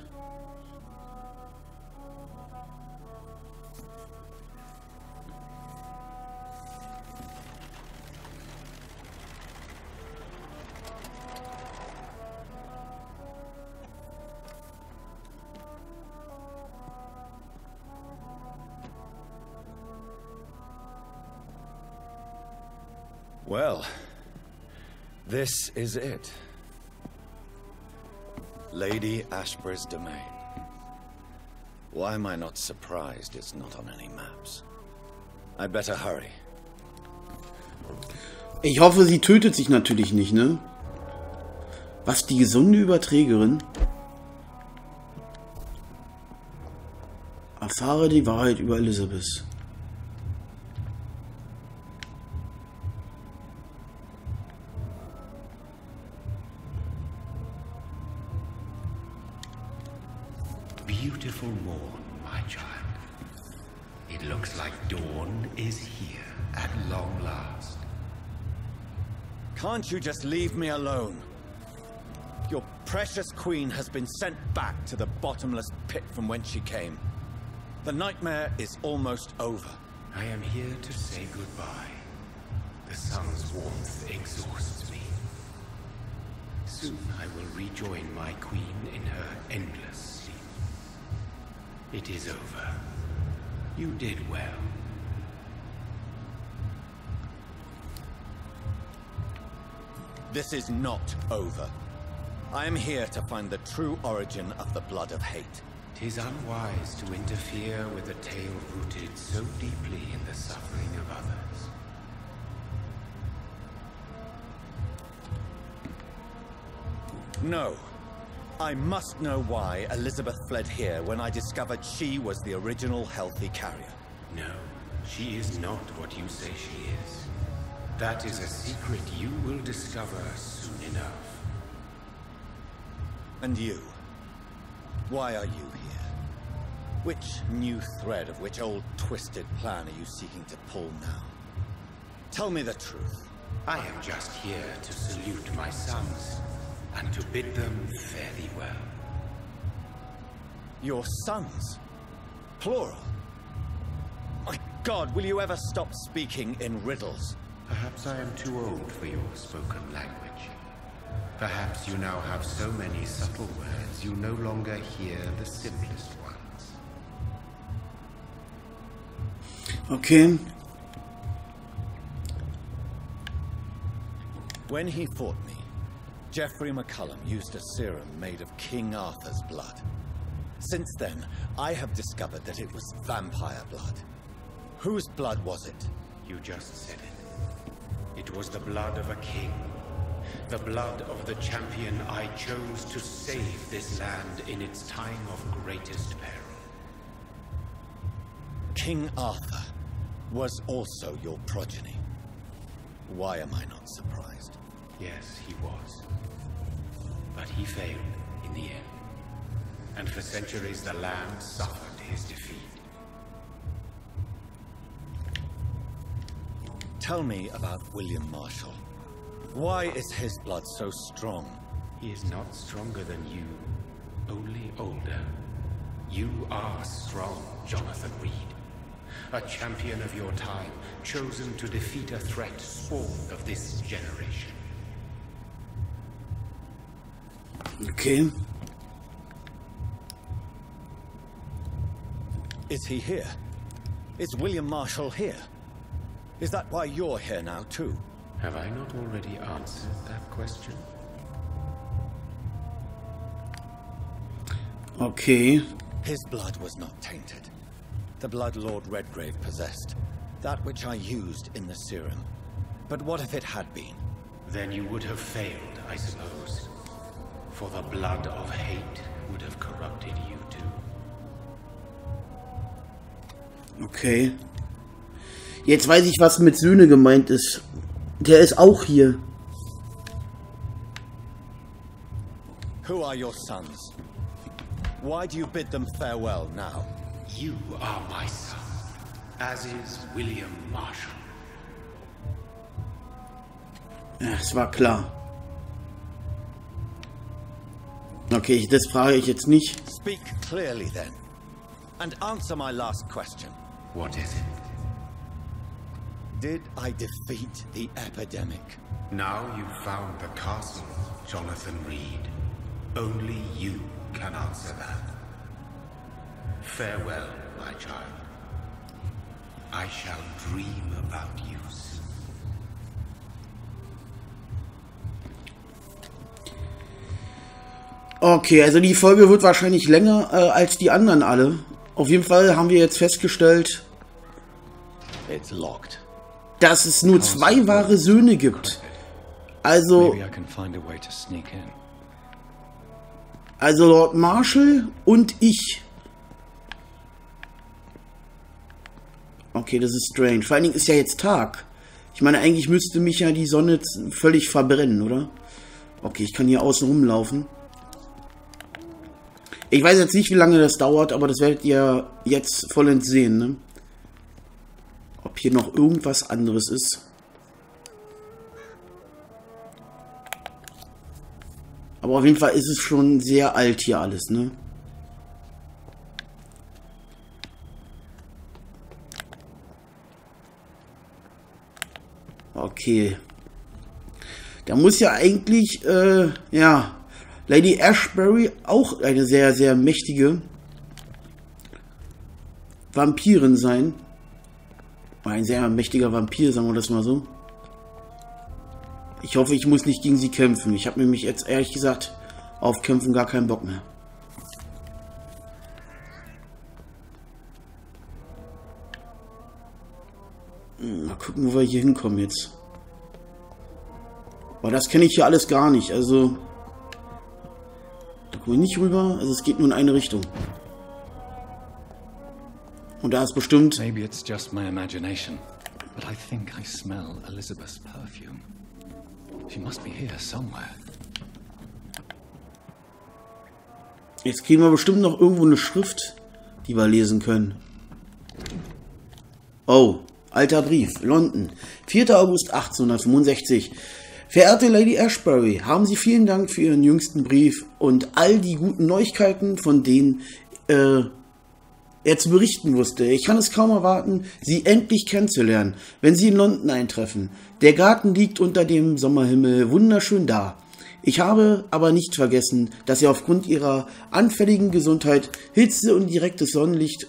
This is it. Lady Ashbury's domain. Why am I not surprised it's not on any maps? I'd better hurry. Ich hoffe, sie tötet sich natürlich nicht, ne? Was, die gesunde Überträgerin? Erfahre die Wahrheit über Elizabeth. You just leave me alone? Your precious queen has been sent back to the bottomless pit from whence she came. The nightmare is almost over. I am here to say goodbye. The sun's warmth exhausts me. Soon I will rejoin my queen in her endless sleep. It is over. You did well. This is not over. I am here to find the true origin of the blood of hate. Tis unwise to interfere with a tale rooted so deeply in the suffering of others. No. I must know why Elizabeth fled here when I discovered she was the original healthy carrier. No, she is not what you say she is. That is a secret you will discover soon enough. And you? Why are you here? Which new thread of which old twisted plan are you seeking to pull now? Tell me the truth. I am just here to salute my sons and to bid them fare thee well. Your sons? Plural? My god, will you ever stop speaking in riddles? Perhaps I am too old for your spoken language. Perhaps you now have so many subtle words you no longer hear the simplest ones. Okay. When he fought me, Geoffrey McCullum used a serum made of King Arthur's blood. Since then, I have discovered that it was vampire blood. Whose blood was it? You just said it. It was the blood of a king. The blood of the champion I chose to save this land in its time of greatest peril. King Arthur was also your progeny. Why am I not surprised? Yes, he was. But he failed in the end. And for centuries the land suffered his defeat. Tell me about William Marshall. Why is his blood so strong? He is not stronger than you, only older. You are strong, Jonathan Reed. A champion of your time, chosen to defeat a threat spawned of this generation. Okay. Is he here? Is William Marshall here? Is that why you're here now, too? Have I not already answered that question? Okay. His blood was not tainted. The blood Lord Redgrave possessed. That which I used in the serum. But what if it had been? Then you would have failed, I suppose. For the blood of hate would have corrupted you too. Okay. Jetzt weiß ich, was mit Söhne gemeint ist. Der ist auch hier. Who are your sons? Why do you bid them farewell now? You are my son, as is William Marshall. Es war klar. Okay, das frage ich jetzt nicht. Speak clearly then. And answer my last question. What is it? Did I defeat the epidemic? Now you've found the castle, Jonathan Reed. Only you can answer that. Farewell, my child. I shall dream about you soon. Okay, also die Folge wird wahrscheinlich länger äh, als die anderen alle. Auf jeden Fall haben wir jetzt festgestellt, It's locked. Dass es nur zwei wahre Söhne gibt. Also, also Lord Marshall und ich. Okay, das ist strange. Vor allen Dingen ist ja jetzt Tag. Ich meine, eigentlich müsste mich ja die Sonne völlig verbrennen, oder? Okay, ich kann hier außen rumlaufen. Ich weiß jetzt nicht, wie lange das dauert, aber das werdet ihr jetzt vollends sehen, ne? Hier noch irgendwas anderes ist. Aber auf jeden Fall ist es schon sehr alt hier alles, ne? Okay. Da muss ja eigentlich, äh, ja, Lady Ashbury auch eine sehr, sehr mächtige Vampirin sein. Ein sehr mächtiger Vampir, sagen wir das mal so. Ich hoffe, ich muss nicht gegen sie kämpfen. Ich habe nämlich jetzt ehrlich gesagt auf Kämpfen gar keinen Bock mehr. Hm, Mal gucken, wo wir hier hinkommen jetzt. Aber das kenne ich hier alles gar nicht. Also, da kommen wir nicht rüber. Also es geht nur in eine Richtung. Und da ist bestimmt... Maybe it's just my imagination, but I think I smell Elizabeth's perfume. She must be here somewhere. Jetzt kriegen wir bestimmt noch irgendwo eine Schrift, die wir lesen können. Oh, alter Brief, London, 4. August 1865. Verehrte Lady Ashbury, haben Sie vielen Dank für Ihren jüngsten Brief und all die guten Neuigkeiten, von denen äh, er zu berichten wusste. Ich kann es kaum erwarten, Sie endlich kennenzulernen, wenn Sie in London eintreffen. Der Garten liegt unter dem Sommerhimmel wunderschön da. Ich habe aber nicht vergessen, dass Sie aufgrund Ihrer anfälligen Gesundheit Hitze und direktes Sonnenlicht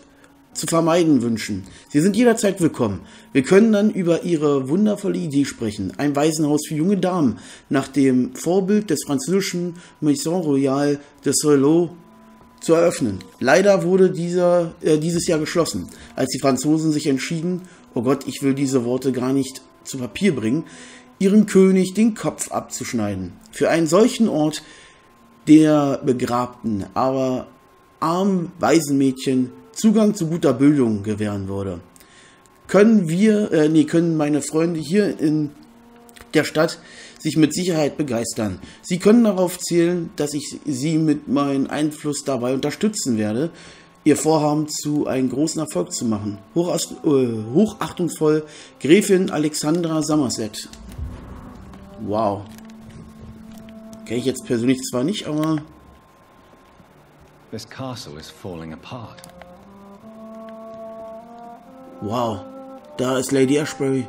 zu vermeiden wünschen. Sie sind jederzeit willkommen. Wir können dann über Ihre wundervolle Idee sprechen, ein Waisenhaus für junge Damen nach dem Vorbild des französischen Maison Royale de Solot zu eröffnen. Leider wurde dieser, äh, dieses Jahr geschlossen, als die Franzosen sich entschieden, oh Gott, ich will diese Worte gar nicht zu Papier bringen, ihrem König den Kopf abzuschneiden. Für einen solchen Ort der begrabten, aber armen Waisenmädchen Zugang zu guter Bildung gewähren würde. Können wir, äh, nee, können meine Freunde hier in der Stadt sich mit Sicherheit begeistern. Sie können darauf zählen, dass ich Sie mit meinem Einfluss dabei unterstützen werde, Ihr Vorhaben zu einem großen Erfolg zu machen. Hochast äh, hochachtungsvoll Gräfin Alexandra Somerset. Wow. Kenne ich jetzt persönlich zwar nicht, aber This castle is falling apart. wow. Da ist Lady Ashbury.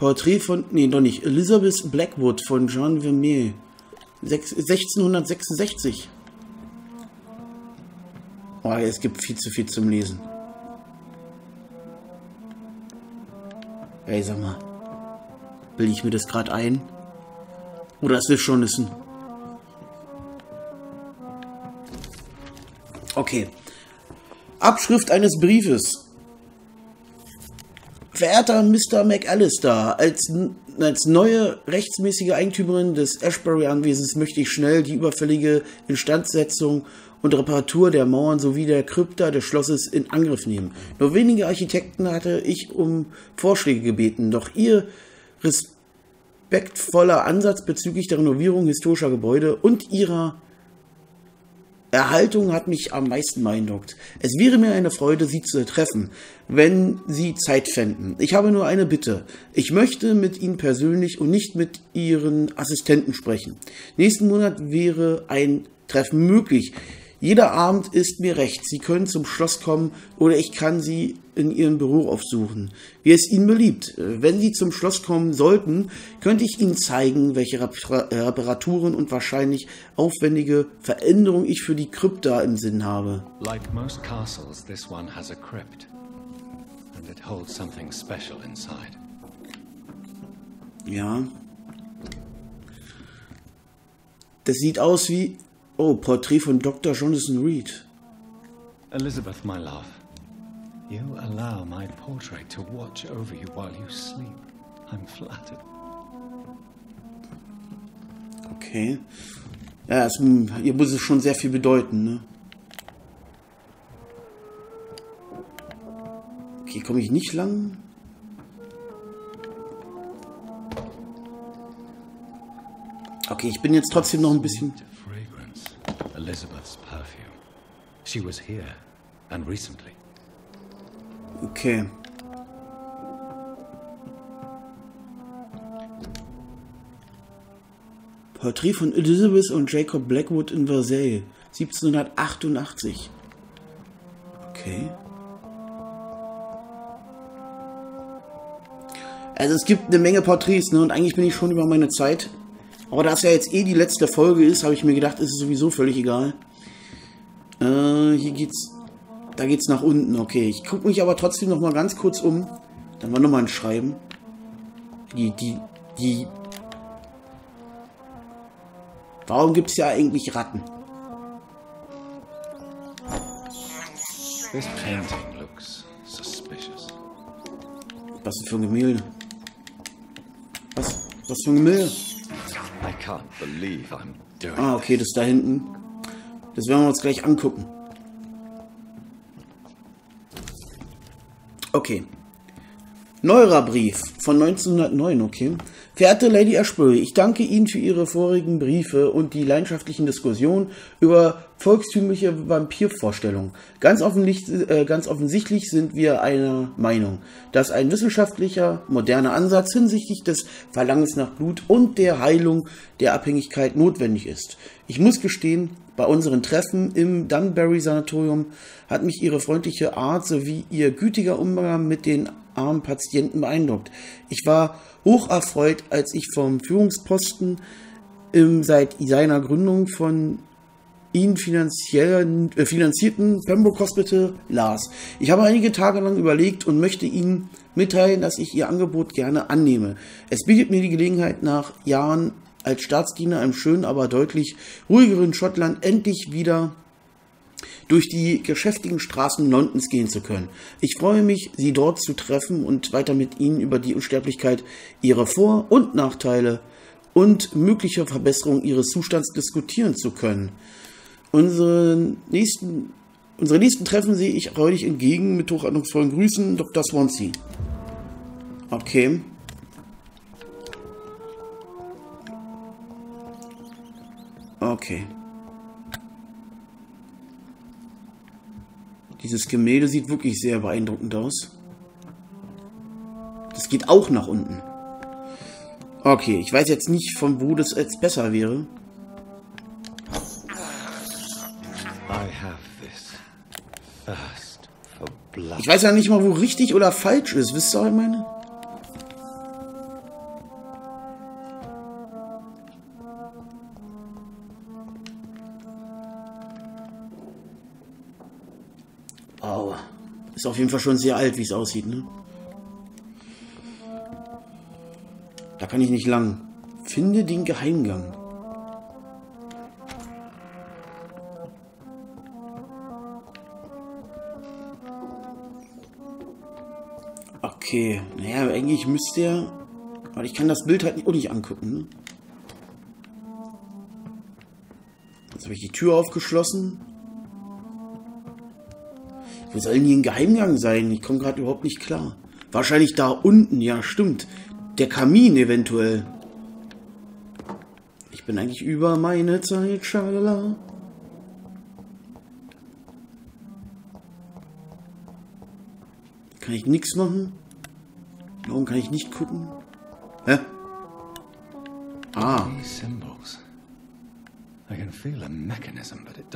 Porträt von, nee, doch nicht, Elizabeth Blackwood von Jean Vermeer. Sech- 1666. Oh, es gibt viel zu viel zum Lesen. Ey, sag mal. Bilde ich mir das gerade ein? Oder ist es schon wissen? Okay. Abschrift eines Briefes. Verehrter Mr. McAllister, als, als neue rechtsmäßige Eigentümerin des Ashbury-Anwesens möchte ich schnell die überfällige Instandsetzung und Reparatur der Mauern sowie der Krypta des Schlosses in Angriff nehmen. Nur wenige Architekten hatte ich um Vorschläge gebeten, doch ihr respektvoller Ansatz bezüglich der Renovierung historischer Gebäude und ihrer Erhaltung hat mich am meisten beeindruckt. Es wäre mir eine Freude, Sie zu treffen, wenn Sie Zeit fänden. Ich habe nur eine Bitte. Ich möchte mit Ihnen persönlich und nicht mit Ihren Assistenten sprechen. Nächsten Monat wäre ein Treffen möglich. Jeder Abend ist mir recht. Sie können zum Schloss kommen oder ich kann Sie in Ihrem Büro aufsuchen, wie es Ihnen beliebt. Wenn Sie zum Schloss kommen sollten, könnte ich Ihnen zeigen, welche Repara- äh, Reparaturen und wahrscheinlich aufwendige Veränderungen ich für die Krypta im Sinn habe. Like most castles, this one has a crypt. And it holds something special inside. Ja. Das sieht aus wie... Oh, Porträt von Dr. Jonathan Reed. Elizabeth, my love, you allow my portrait to watch over you while you sleep. I'm flattered. Okay. Ja, es, ihr muss es schon sehr viel bedeuten, ne? Okay, komme ich nicht lang? Okay, ich bin jetzt trotzdem noch ein bisschen... Elizabeth's perfume. She was here, and recently. Okay. Porträt von Elizabeth und Jacob Blackwood in Versailles, 1788. Okay. Also es gibt eine Menge Porträts, ne? Und eigentlich bin ich schon über meine Zeit. Aber da es ja jetzt eh die letzte Folge ist, habe ich mir gedacht, ist es sowieso völlig egal. Äh, hier geht's. Da geht's nach unten, okay. Ich gucke mich aber trotzdem noch mal ganz kurz um. Dann war noch mal ein Schreiben. Die, die, die... Warum gibt es ja eigentlich Ratten? This painting looks suspicious. Was für ein Gemälde? Was? Was für ein Gemälde? Ah, okay, das da hinten. Das werden wir uns gleich angucken. Okay. Neuerer Brief von 1909, okay. Verehrte Lady Ashbury, ich danke Ihnen für Ihre vorigen Briefe und die leidenschaftlichen Diskussionen über volkstümliche Vampirvorstellungen. Ganz, offensichtlich, äh, ganz offensichtlich sind wir einer Meinung, dass ein wissenschaftlicher, moderner Ansatz hinsichtlich des Verlangens nach Blut und der Heilung der Abhängigkeit notwendig ist. Ich muss gestehen, bei unseren Treffen im Dunbury-Sanatorium hat mich Ihre freundliche Art sowie Ihr gütiger Umgang mit den armen Patienten beeindruckt. Ich war hoch erfreut, als ich vom Führungsposten im seit seiner Gründung von ihn äh, finanzierten Pembroke Hospital las. Ich habe einige Tage lang überlegt und möchte Ihnen mitteilen, dass ich Ihr Angebot gerne annehme. Es bietet mir die Gelegenheit, nach Jahren als Staatsdiener im schönen, aber deutlich ruhigeren Schottland endlich wieder durch die geschäftigen Straßen Londons gehen zu können. Ich freue mich, Sie dort zu treffen und weiter mit Ihnen über die Unsterblichkeit, Ihre Vor- und Nachteile und mögliche Verbesserung Ihres Zustands diskutieren zu können. Unsere nächsten, unsere nächsten Treffen sehe ich freudig entgegen mit hochachtungsvollen Grüßen, Dr. Swansea. Okay. Okay. Dieses Gemälde sieht wirklich sehr beeindruckend aus. Das geht auch nach unten. Okay, ich weiß jetzt nicht, von wo das jetzt besser wäre. Ich weiß ja nicht mal, wo richtig oder falsch ist. Wisst ihr, was ich meine? Ist auf jeden Fall schon sehr alt, wie es aussieht, ne? Da kann ich nicht lang. Finde den Geheimgang. Okay, naja, eigentlich müsste er... Aber ich kann das Bild halt auch nicht angucken, ne? Jetzt habe ich die Tür aufgeschlossen. Wo soll denn hier ein Geheimgang sein? Ich komme gerade überhaupt nicht klar. Wahrscheinlich da unten, ja, stimmt. Der Kamin eventuell. Ich bin eigentlich über meine Zeit, schalala. Kann ich nichts machen? Warum kann ich nicht gucken? Hä? Ah. These symbols. I can feel a mechanism, but it.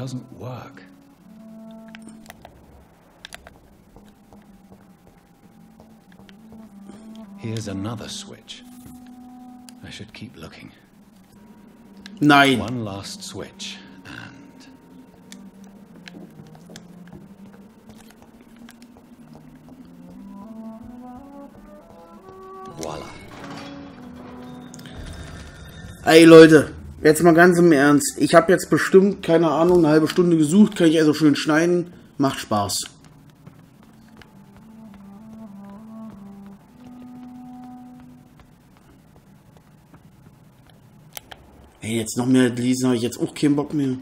Here's another switch. I should keep looking. Nein. One last switch, and voila. Ey Leute, jetzt mal ganz im Ernst. Ich habe jetzt bestimmt, keine Ahnung, eine halbe Stunde gesucht. Kann ich also schön schneiden. Macht Spaß. Jetzt noch mehr lesen habe ich jetzt auch keinen Bock mehr.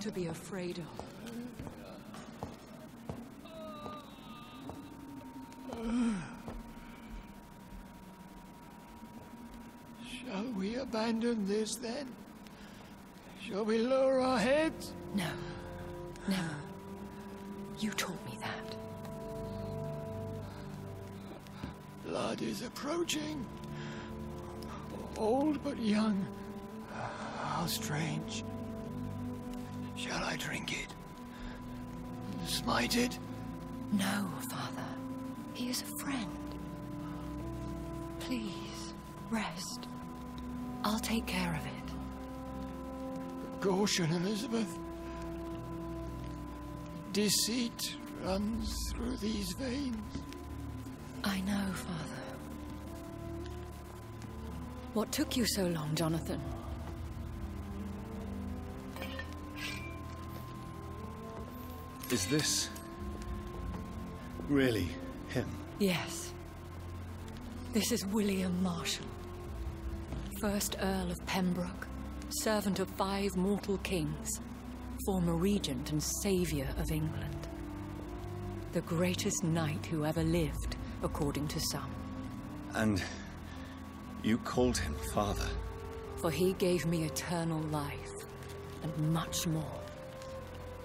To be. Abandon this then? Shall we lower our heads? No. Never. You taught me that. Blood is approaching. Old but young. How strange. Shall I drink it? Smite it? No, Father. He is a friend. Please, rest. I'll take care of it. Caution, Elizabeth. Deceit runs through these veins. I know, Father. What took you so long, Jonathan? Is this really him? Yes. This is William Marshall. First Earl of Pembroke, servant of five mortal kings, former regent and savior of England. The greatest knight who ever lived, according to some. And you called him father. For he gave me eternal life, and much more.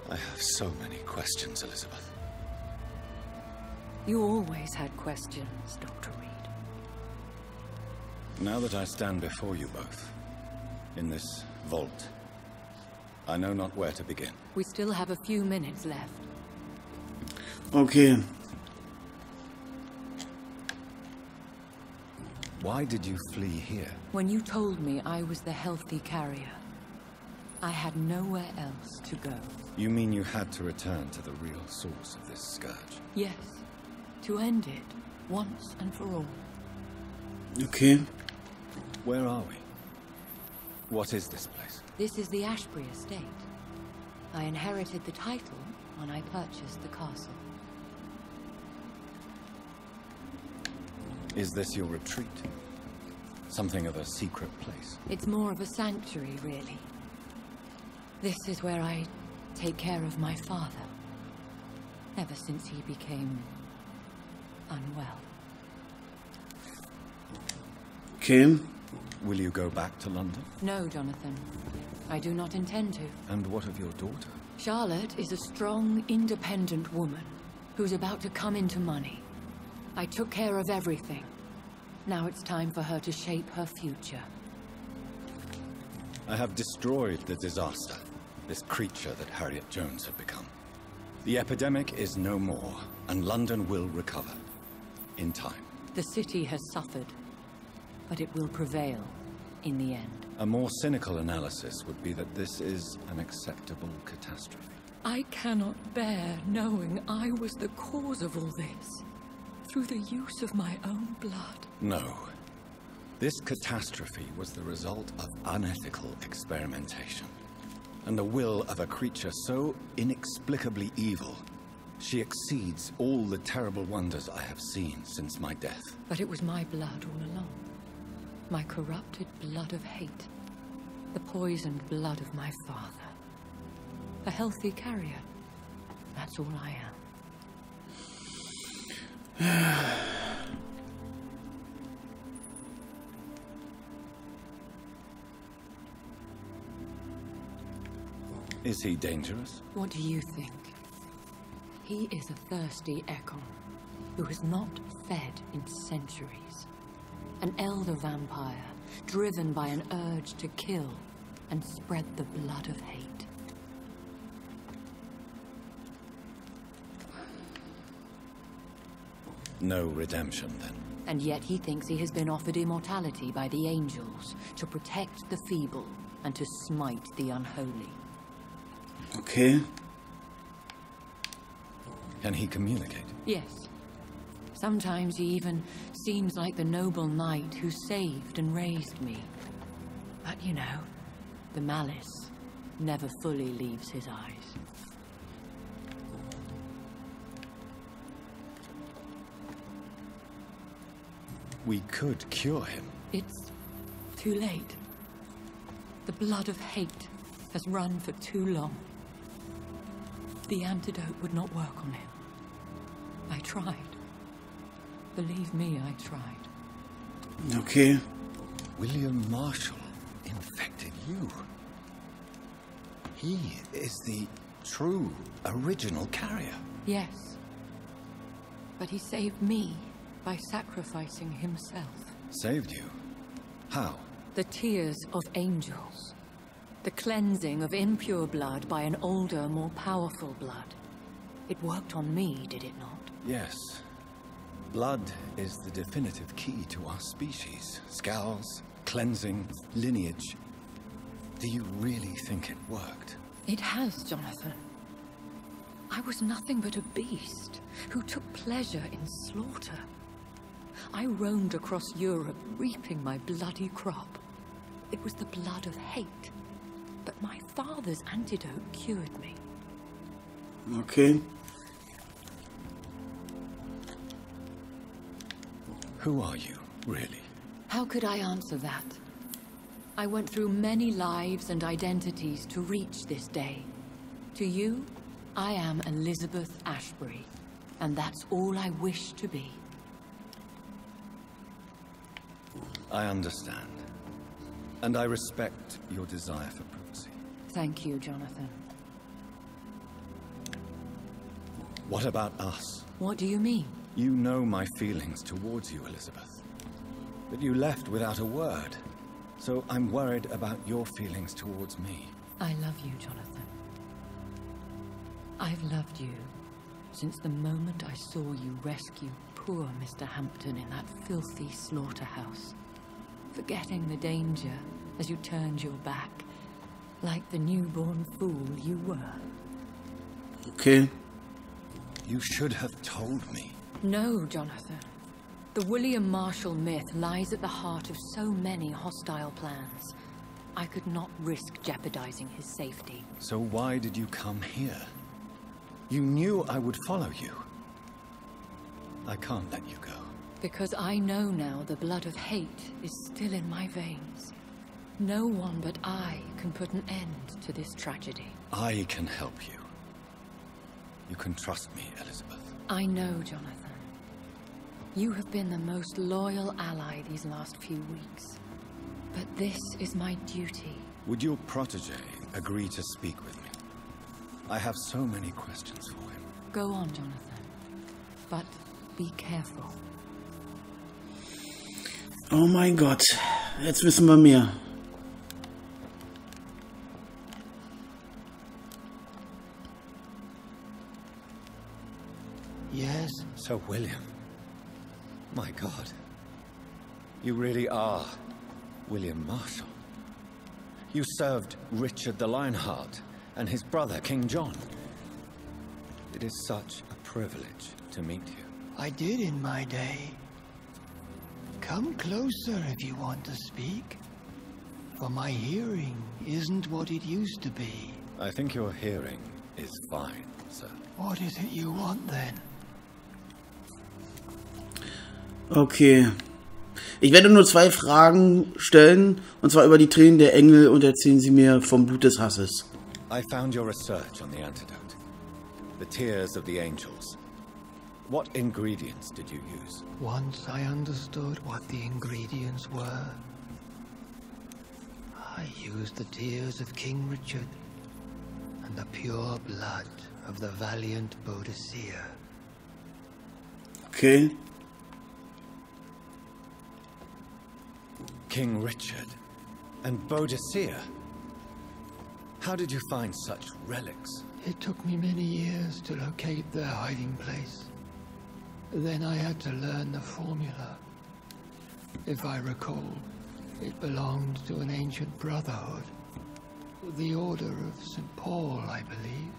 I have so many questions, Elizabeth. You always had questions, Dr. Reed. Now that I stand before you both, in this vault, I know not where to begin. We still have a few minutes left. Okay. Why did you flee here? When you told me I was the healthy carrier, I had nowhere else to go. You mean you had to return to the real source of this scourge? Yes, to end it, once and for all. Okay. Where are we? What is this place? This is the Ashbury estate. I inherited the title when I purchased the castle. Is this your retreat? Something of a secret place? It's more of a sanctuary, really. This is where I take care of my father. Ever since he became unwell. Okay. Will you go back to London? No, Jonathan. I do not intend to. And what of your daughter? Charlotte is a strong, independent woman who's about to come into money. I took care of everything. Now it's time for her to shape her future. I have destroyed the disaster, this creature that Harriet Jones had become. The epidemic is no more, and London will recover. In time. The city has suffered, but it will prevail in the end. A more cynical analysis would be that this is an acceptable catastrophe. I cannot bear knowing I was the cause of all this. Through the use of my own blood. No. This catastrophe was the result of unethical experimentation. And the will of a creature so inexplicably evil, she exceeds all the terrible wonders I have seen since my death. But it was my blood all along. My corrupted blood of hate. The poisoned blood of my father. A healthy carrier. That's all I am. Is he dangerous? What do you think? He is a thirsty Ekon who has not fed in centuries. An elder vampire, driven by an urge to kill and spread the blood of hate. No redemption, then. And yet he thinks he has been offered immortality by the angels to protect the feeble and to smite the unholy. Okay. Can he communicate? Yes. Sometimes he even seems like the noble knight who saved and raised me. But you know, the malice never fully leaves his eyes. We could cure him. It's too late. The blood of hate has run for too long. The antidote would not work on him. I tried. Believe me, I tried. Okay. William Marshall infected you. He is the true, original carrier. Yes. But he saved me by sacrificing himself. Saved you? How? The tears of angels. The cleansing of impure blood by an older, more powerful blood. It worked on me, did it not? Yes. Blood is the definitive key to our species. Scowls, cleansing, lineage. Do you really think it worked? It has, Jonathan. I was nothing but a beast who took pleasure in slaughter. I roamed across Europe, reaping my bloody crop. It was the blood of hate. But my father's antidote cured me. Okay. Who are you, really? How could I answer that? I went through many lives and identities to reach this day. To you, I am Elizabeth Ashbury, and that's all I wish to be. I understand. And I respect your desire for privacy. Thank you, Jonathan. What about us? What do you mean? You know my feelings towards you, Elizabeth. But you left without a word. So I'm worried about your feelings towards me. I love you, Jonathan. I've loved you since the moment I saw you rescue poor Mr. Hampton in that filthy slaughterhouse. Forgetting the danger as you turned your back, like the newborn fool you were. Okay. You should have told me. No, Jonathan. The William Marshall myth lies at the heart of so many hostile plans. I could not risk jeopardizing his safety. So why did you come here? You knew I would follow you. I can't let you go. Because I know now the blood of hate is still in my veins. No one but I can put an end to this tragedy. I can help you. You can trust me, Elizabeth. I know, Jonathan. You have been the most loyal ally these last few weeks. But this is my duty. Would your protege agree to speak with me? I have so many questions for him. Go on, Jonathan. But be careful. Oh mein Gott. Jetzt wissen wir mehr. Yes? So, William. My God. You really are William Marshall. You served Richard the Lionheart and his brother, King John. It is such a privilege to meet you. I did in my day. Come closer if you want to speak. For my hearing isn't what it used to be. I think your hearing is fine, sir. What is it you want then? Okay. Ich werde nur zwei Fragen stellen, und zwar über die Tränen der Engel und erzählen Sie mir vom Blut des Hasses. I found your research on the antidote. The tears of the angels. What ingredients did you use? Once I understood what the ingredients were, I used the tears of King Richard and the pure blood of the valiant Bodicea. Okay. King Richard and Bodicea. How did you find such relics? It took me many years to locate their hiding place. Then I had to learn the formula. If I recall, it belonged to an ancient brotherhood. The Order of St. Paul, I believe.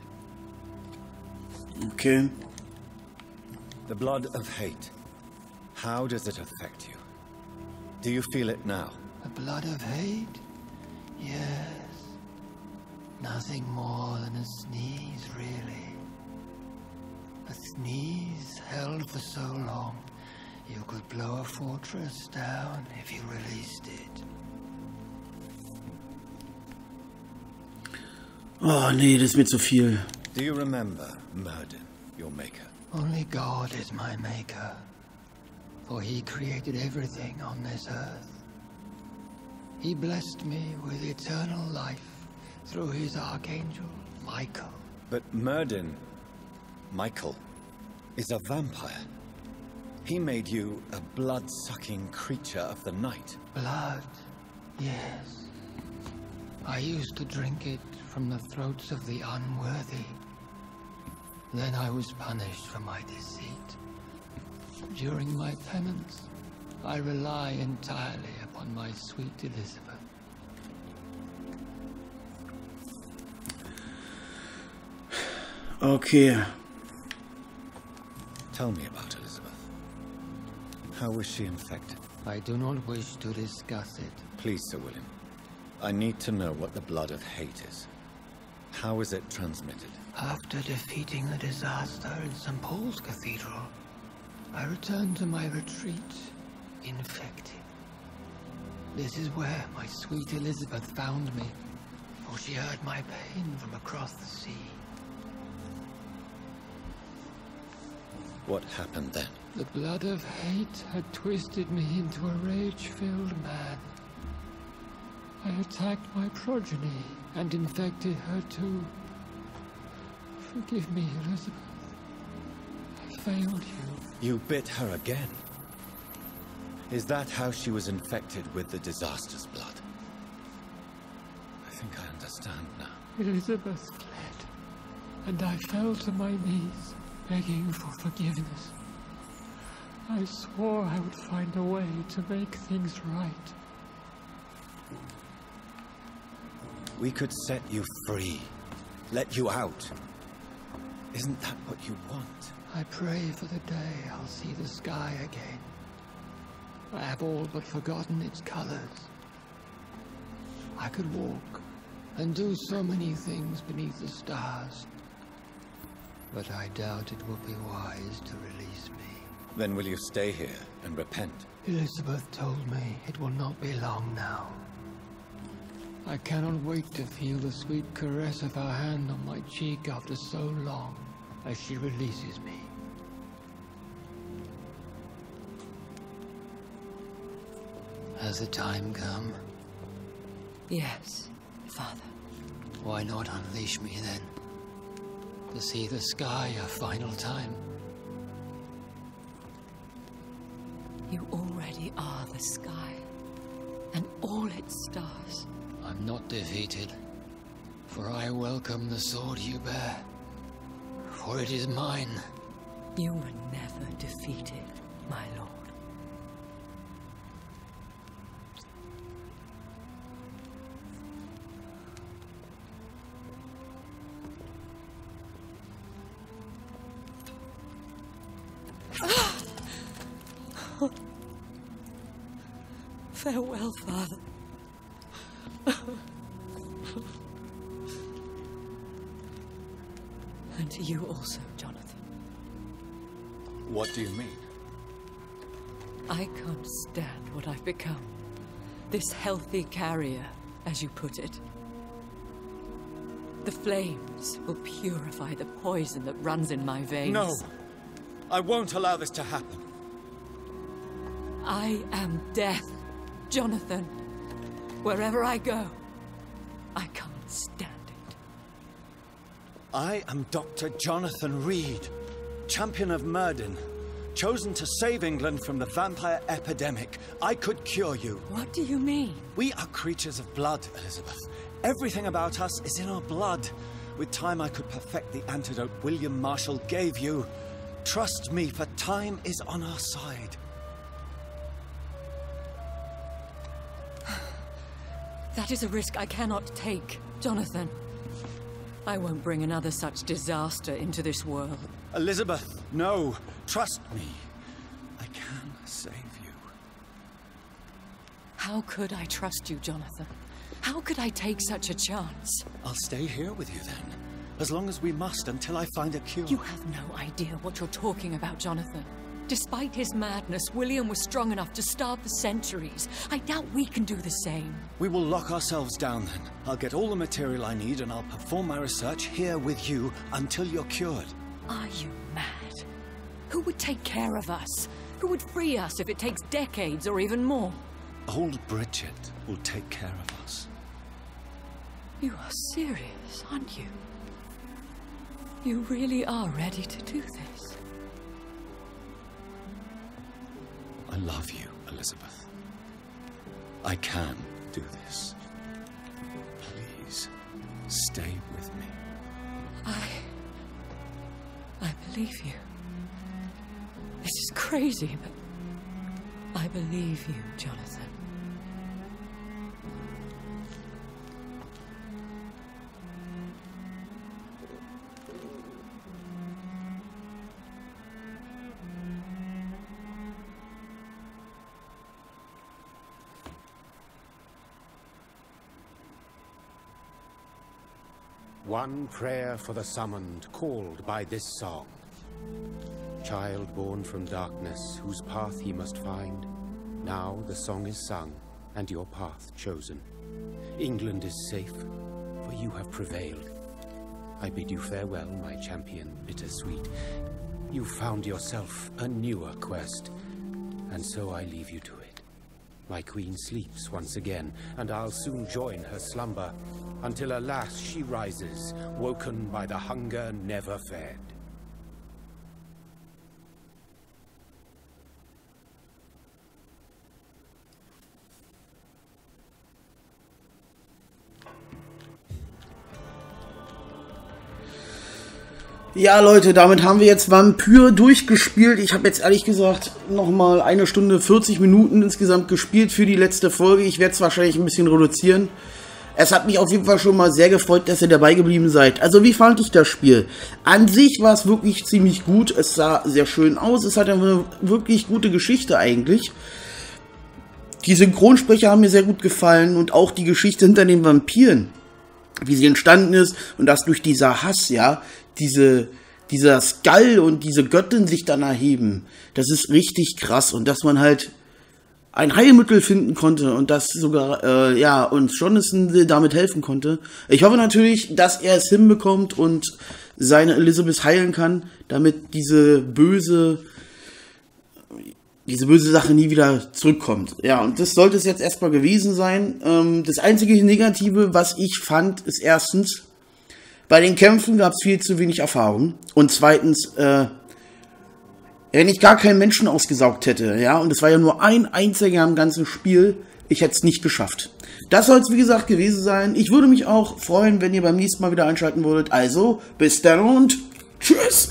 Okay. The blood of hate. How does it affect you? Do you feel it now? The blood of hate? Yes. Nothing more than a sneeze, really. A sneeze held for so long, you could blow a fortress down if you released it. Oh nee, das ist mir zu viel. Do you remember Murden, your maker? Only God is my maker, for he created everything on this earth. He blessed me with eternal life through his archangel, Michael. But Murden, Michael, is a vampire. He made you a blood-sucking creature of the night. Blood, yes. I used to drink it from the throats of the unworthy. Then I was punished for my deceit. During my penance, I rely entirely upon my sweet Elizabeth. Okay. Tell me about Elizabeth. How was she infected? I do not wish to discuss it. Please, Sir William. I need to know what the blood of hate is. How is it transmitted? After defeating the disaster in St. Paul's Cathedral, I returned to my retreat, infected. This is where my sweet Elizabeth found me, for she heard my pain from across the sea. What happened then? The blood of hate had twisted me into a rage-filled man. I attacked my progeny and infected her too. Forgive me, Elizabeth. I failed you. You bit her again. Is that how she was infected with the disaster's blood? I think I understand now. Elizabeth fled, and I fell to my knees, begging for forgiveness. I swore I would find a way to make things right. We could set you free. Let you out. Isn't that what you want? I pray for the day I'll see the sky again. I have all but forgotten its colors. I could walk and do so many things beneath the stars. But I doubt it will be wise to release me. Then will you stay here and repent? Elizabeth told me it will not be long now. I cannot wait to feel the sweet caress of her hand on my cheek after so long as she releases me. Has the time come? Yes, Father. Why not unleash me then? To see the sky a final time. You already are the sky, and all its stars. I'm not defeated, for I welcome the sword you bear, for it is mine. You were never defeated, my lord. Healthy carrier, as you put it. The flames will purify the poison that runs in my veins. No! I won't allow this to happen. I am death, Jonathan. Wherever I go, I can't stand it. I am Dr. Jonathan Reed, champion of Murden, chosen to save England from the vampire epidemic. I could cure you. What do you mean? We are creatures of blood, Elizabeth. Everything about us is in our blood. With time, I could perfect the antidote William Marshall gave you. Trust me, for time is on our side. That is a risk I cannot take, Jonathan. I won't bring another such disaster into this world. Elizabeth, no. Trust me. I can save you. How could I trust you, Jonathan? How could I take such a chance? I'll stay here with you then. As long as we must until I find a cure. You have no idea what you're talking about, Jonathan. Despite his madness, William was strong enough to starve the centuries. I doubt we can do the same. We will lock ourselves down then. I'll get all the material I need and I'll perform my research here with you until you're cured. Are you mad? Who would take care of us? Who would free us if it takes decades or even more? Old Bridget will take care of us. You are serious, aren't you? You really are ready to do this. I love you, Elizabeth. I can do this. Please, stay believe you. This is crazy, but I believe you, Jonathan. One prayer for the summoned, called by this song. Child born from darkness, whose path he must find. Now the song is sung, and your path chosen. England is safe, for you have prevailed. I bid you farewell, my champion, bittersweet. You found yourself a newer quest, and so I leave you to it. My queen sleeps once again, and I'll soon join her slumber, until alas she rises, woken by the hunger never fed. Ja, Leute, damit haben wir jetzt Vampyr durchgespielt. Ich habe jetzt ehrlich gesagt nochmal eine Stunde 40 Minuten insgesamt gespielt für die letzte Folge. Ich werde es wahrscheinlich ein bisschen reduzieren. Es hat mich auf jeden Fall schon mal sehr gefreut, dass ihr dabei geblieben seid. Also wie fand ich das Spiel? An sich war es wirklich ziemlich gut. Es sah sehr schön aus. Es hat eine wirklich gute Geschichte eigentlich. Die Synchronsprecher haben mir sehr gut gefallen und auch die Geschichte hinter den Vampiren, wie sie entstanden ist und das durch dieser Hass, ja, diese, dieser Skull und diese Göttin sich dann erheben. Das ist richtig krass und dass man halt ein Heilmittel finden konnte und das sogar, äh, ja, uns Jonathan damit helfen konnte. Ich hoffe natürlich, dass er es hinbekommt und seine Elizabeth heilen kann, damit diese böse, diese böse Sache nie wieder zurückkommt. Ja, und das sollte es jetzt erstmal gewesen sein. Ähm, das einzige Negative, was ich fand, ist erstens, bei den Kämpfen gab es viel zu wenig Erfahrung. Und zweitens, äh, wenn ich gar keinen Menschen ausgesaugt hätte, ja, und es war ja nur ein einziger im ganzen Spiel, ich hätte es nicht geschafft. Das soll es, wie gesagt, gewesen sein. Ich würde mich auch freuen, wenn ihr beim nächsten Mal wieder einschalten würdet. Also, bis dann und tschüss!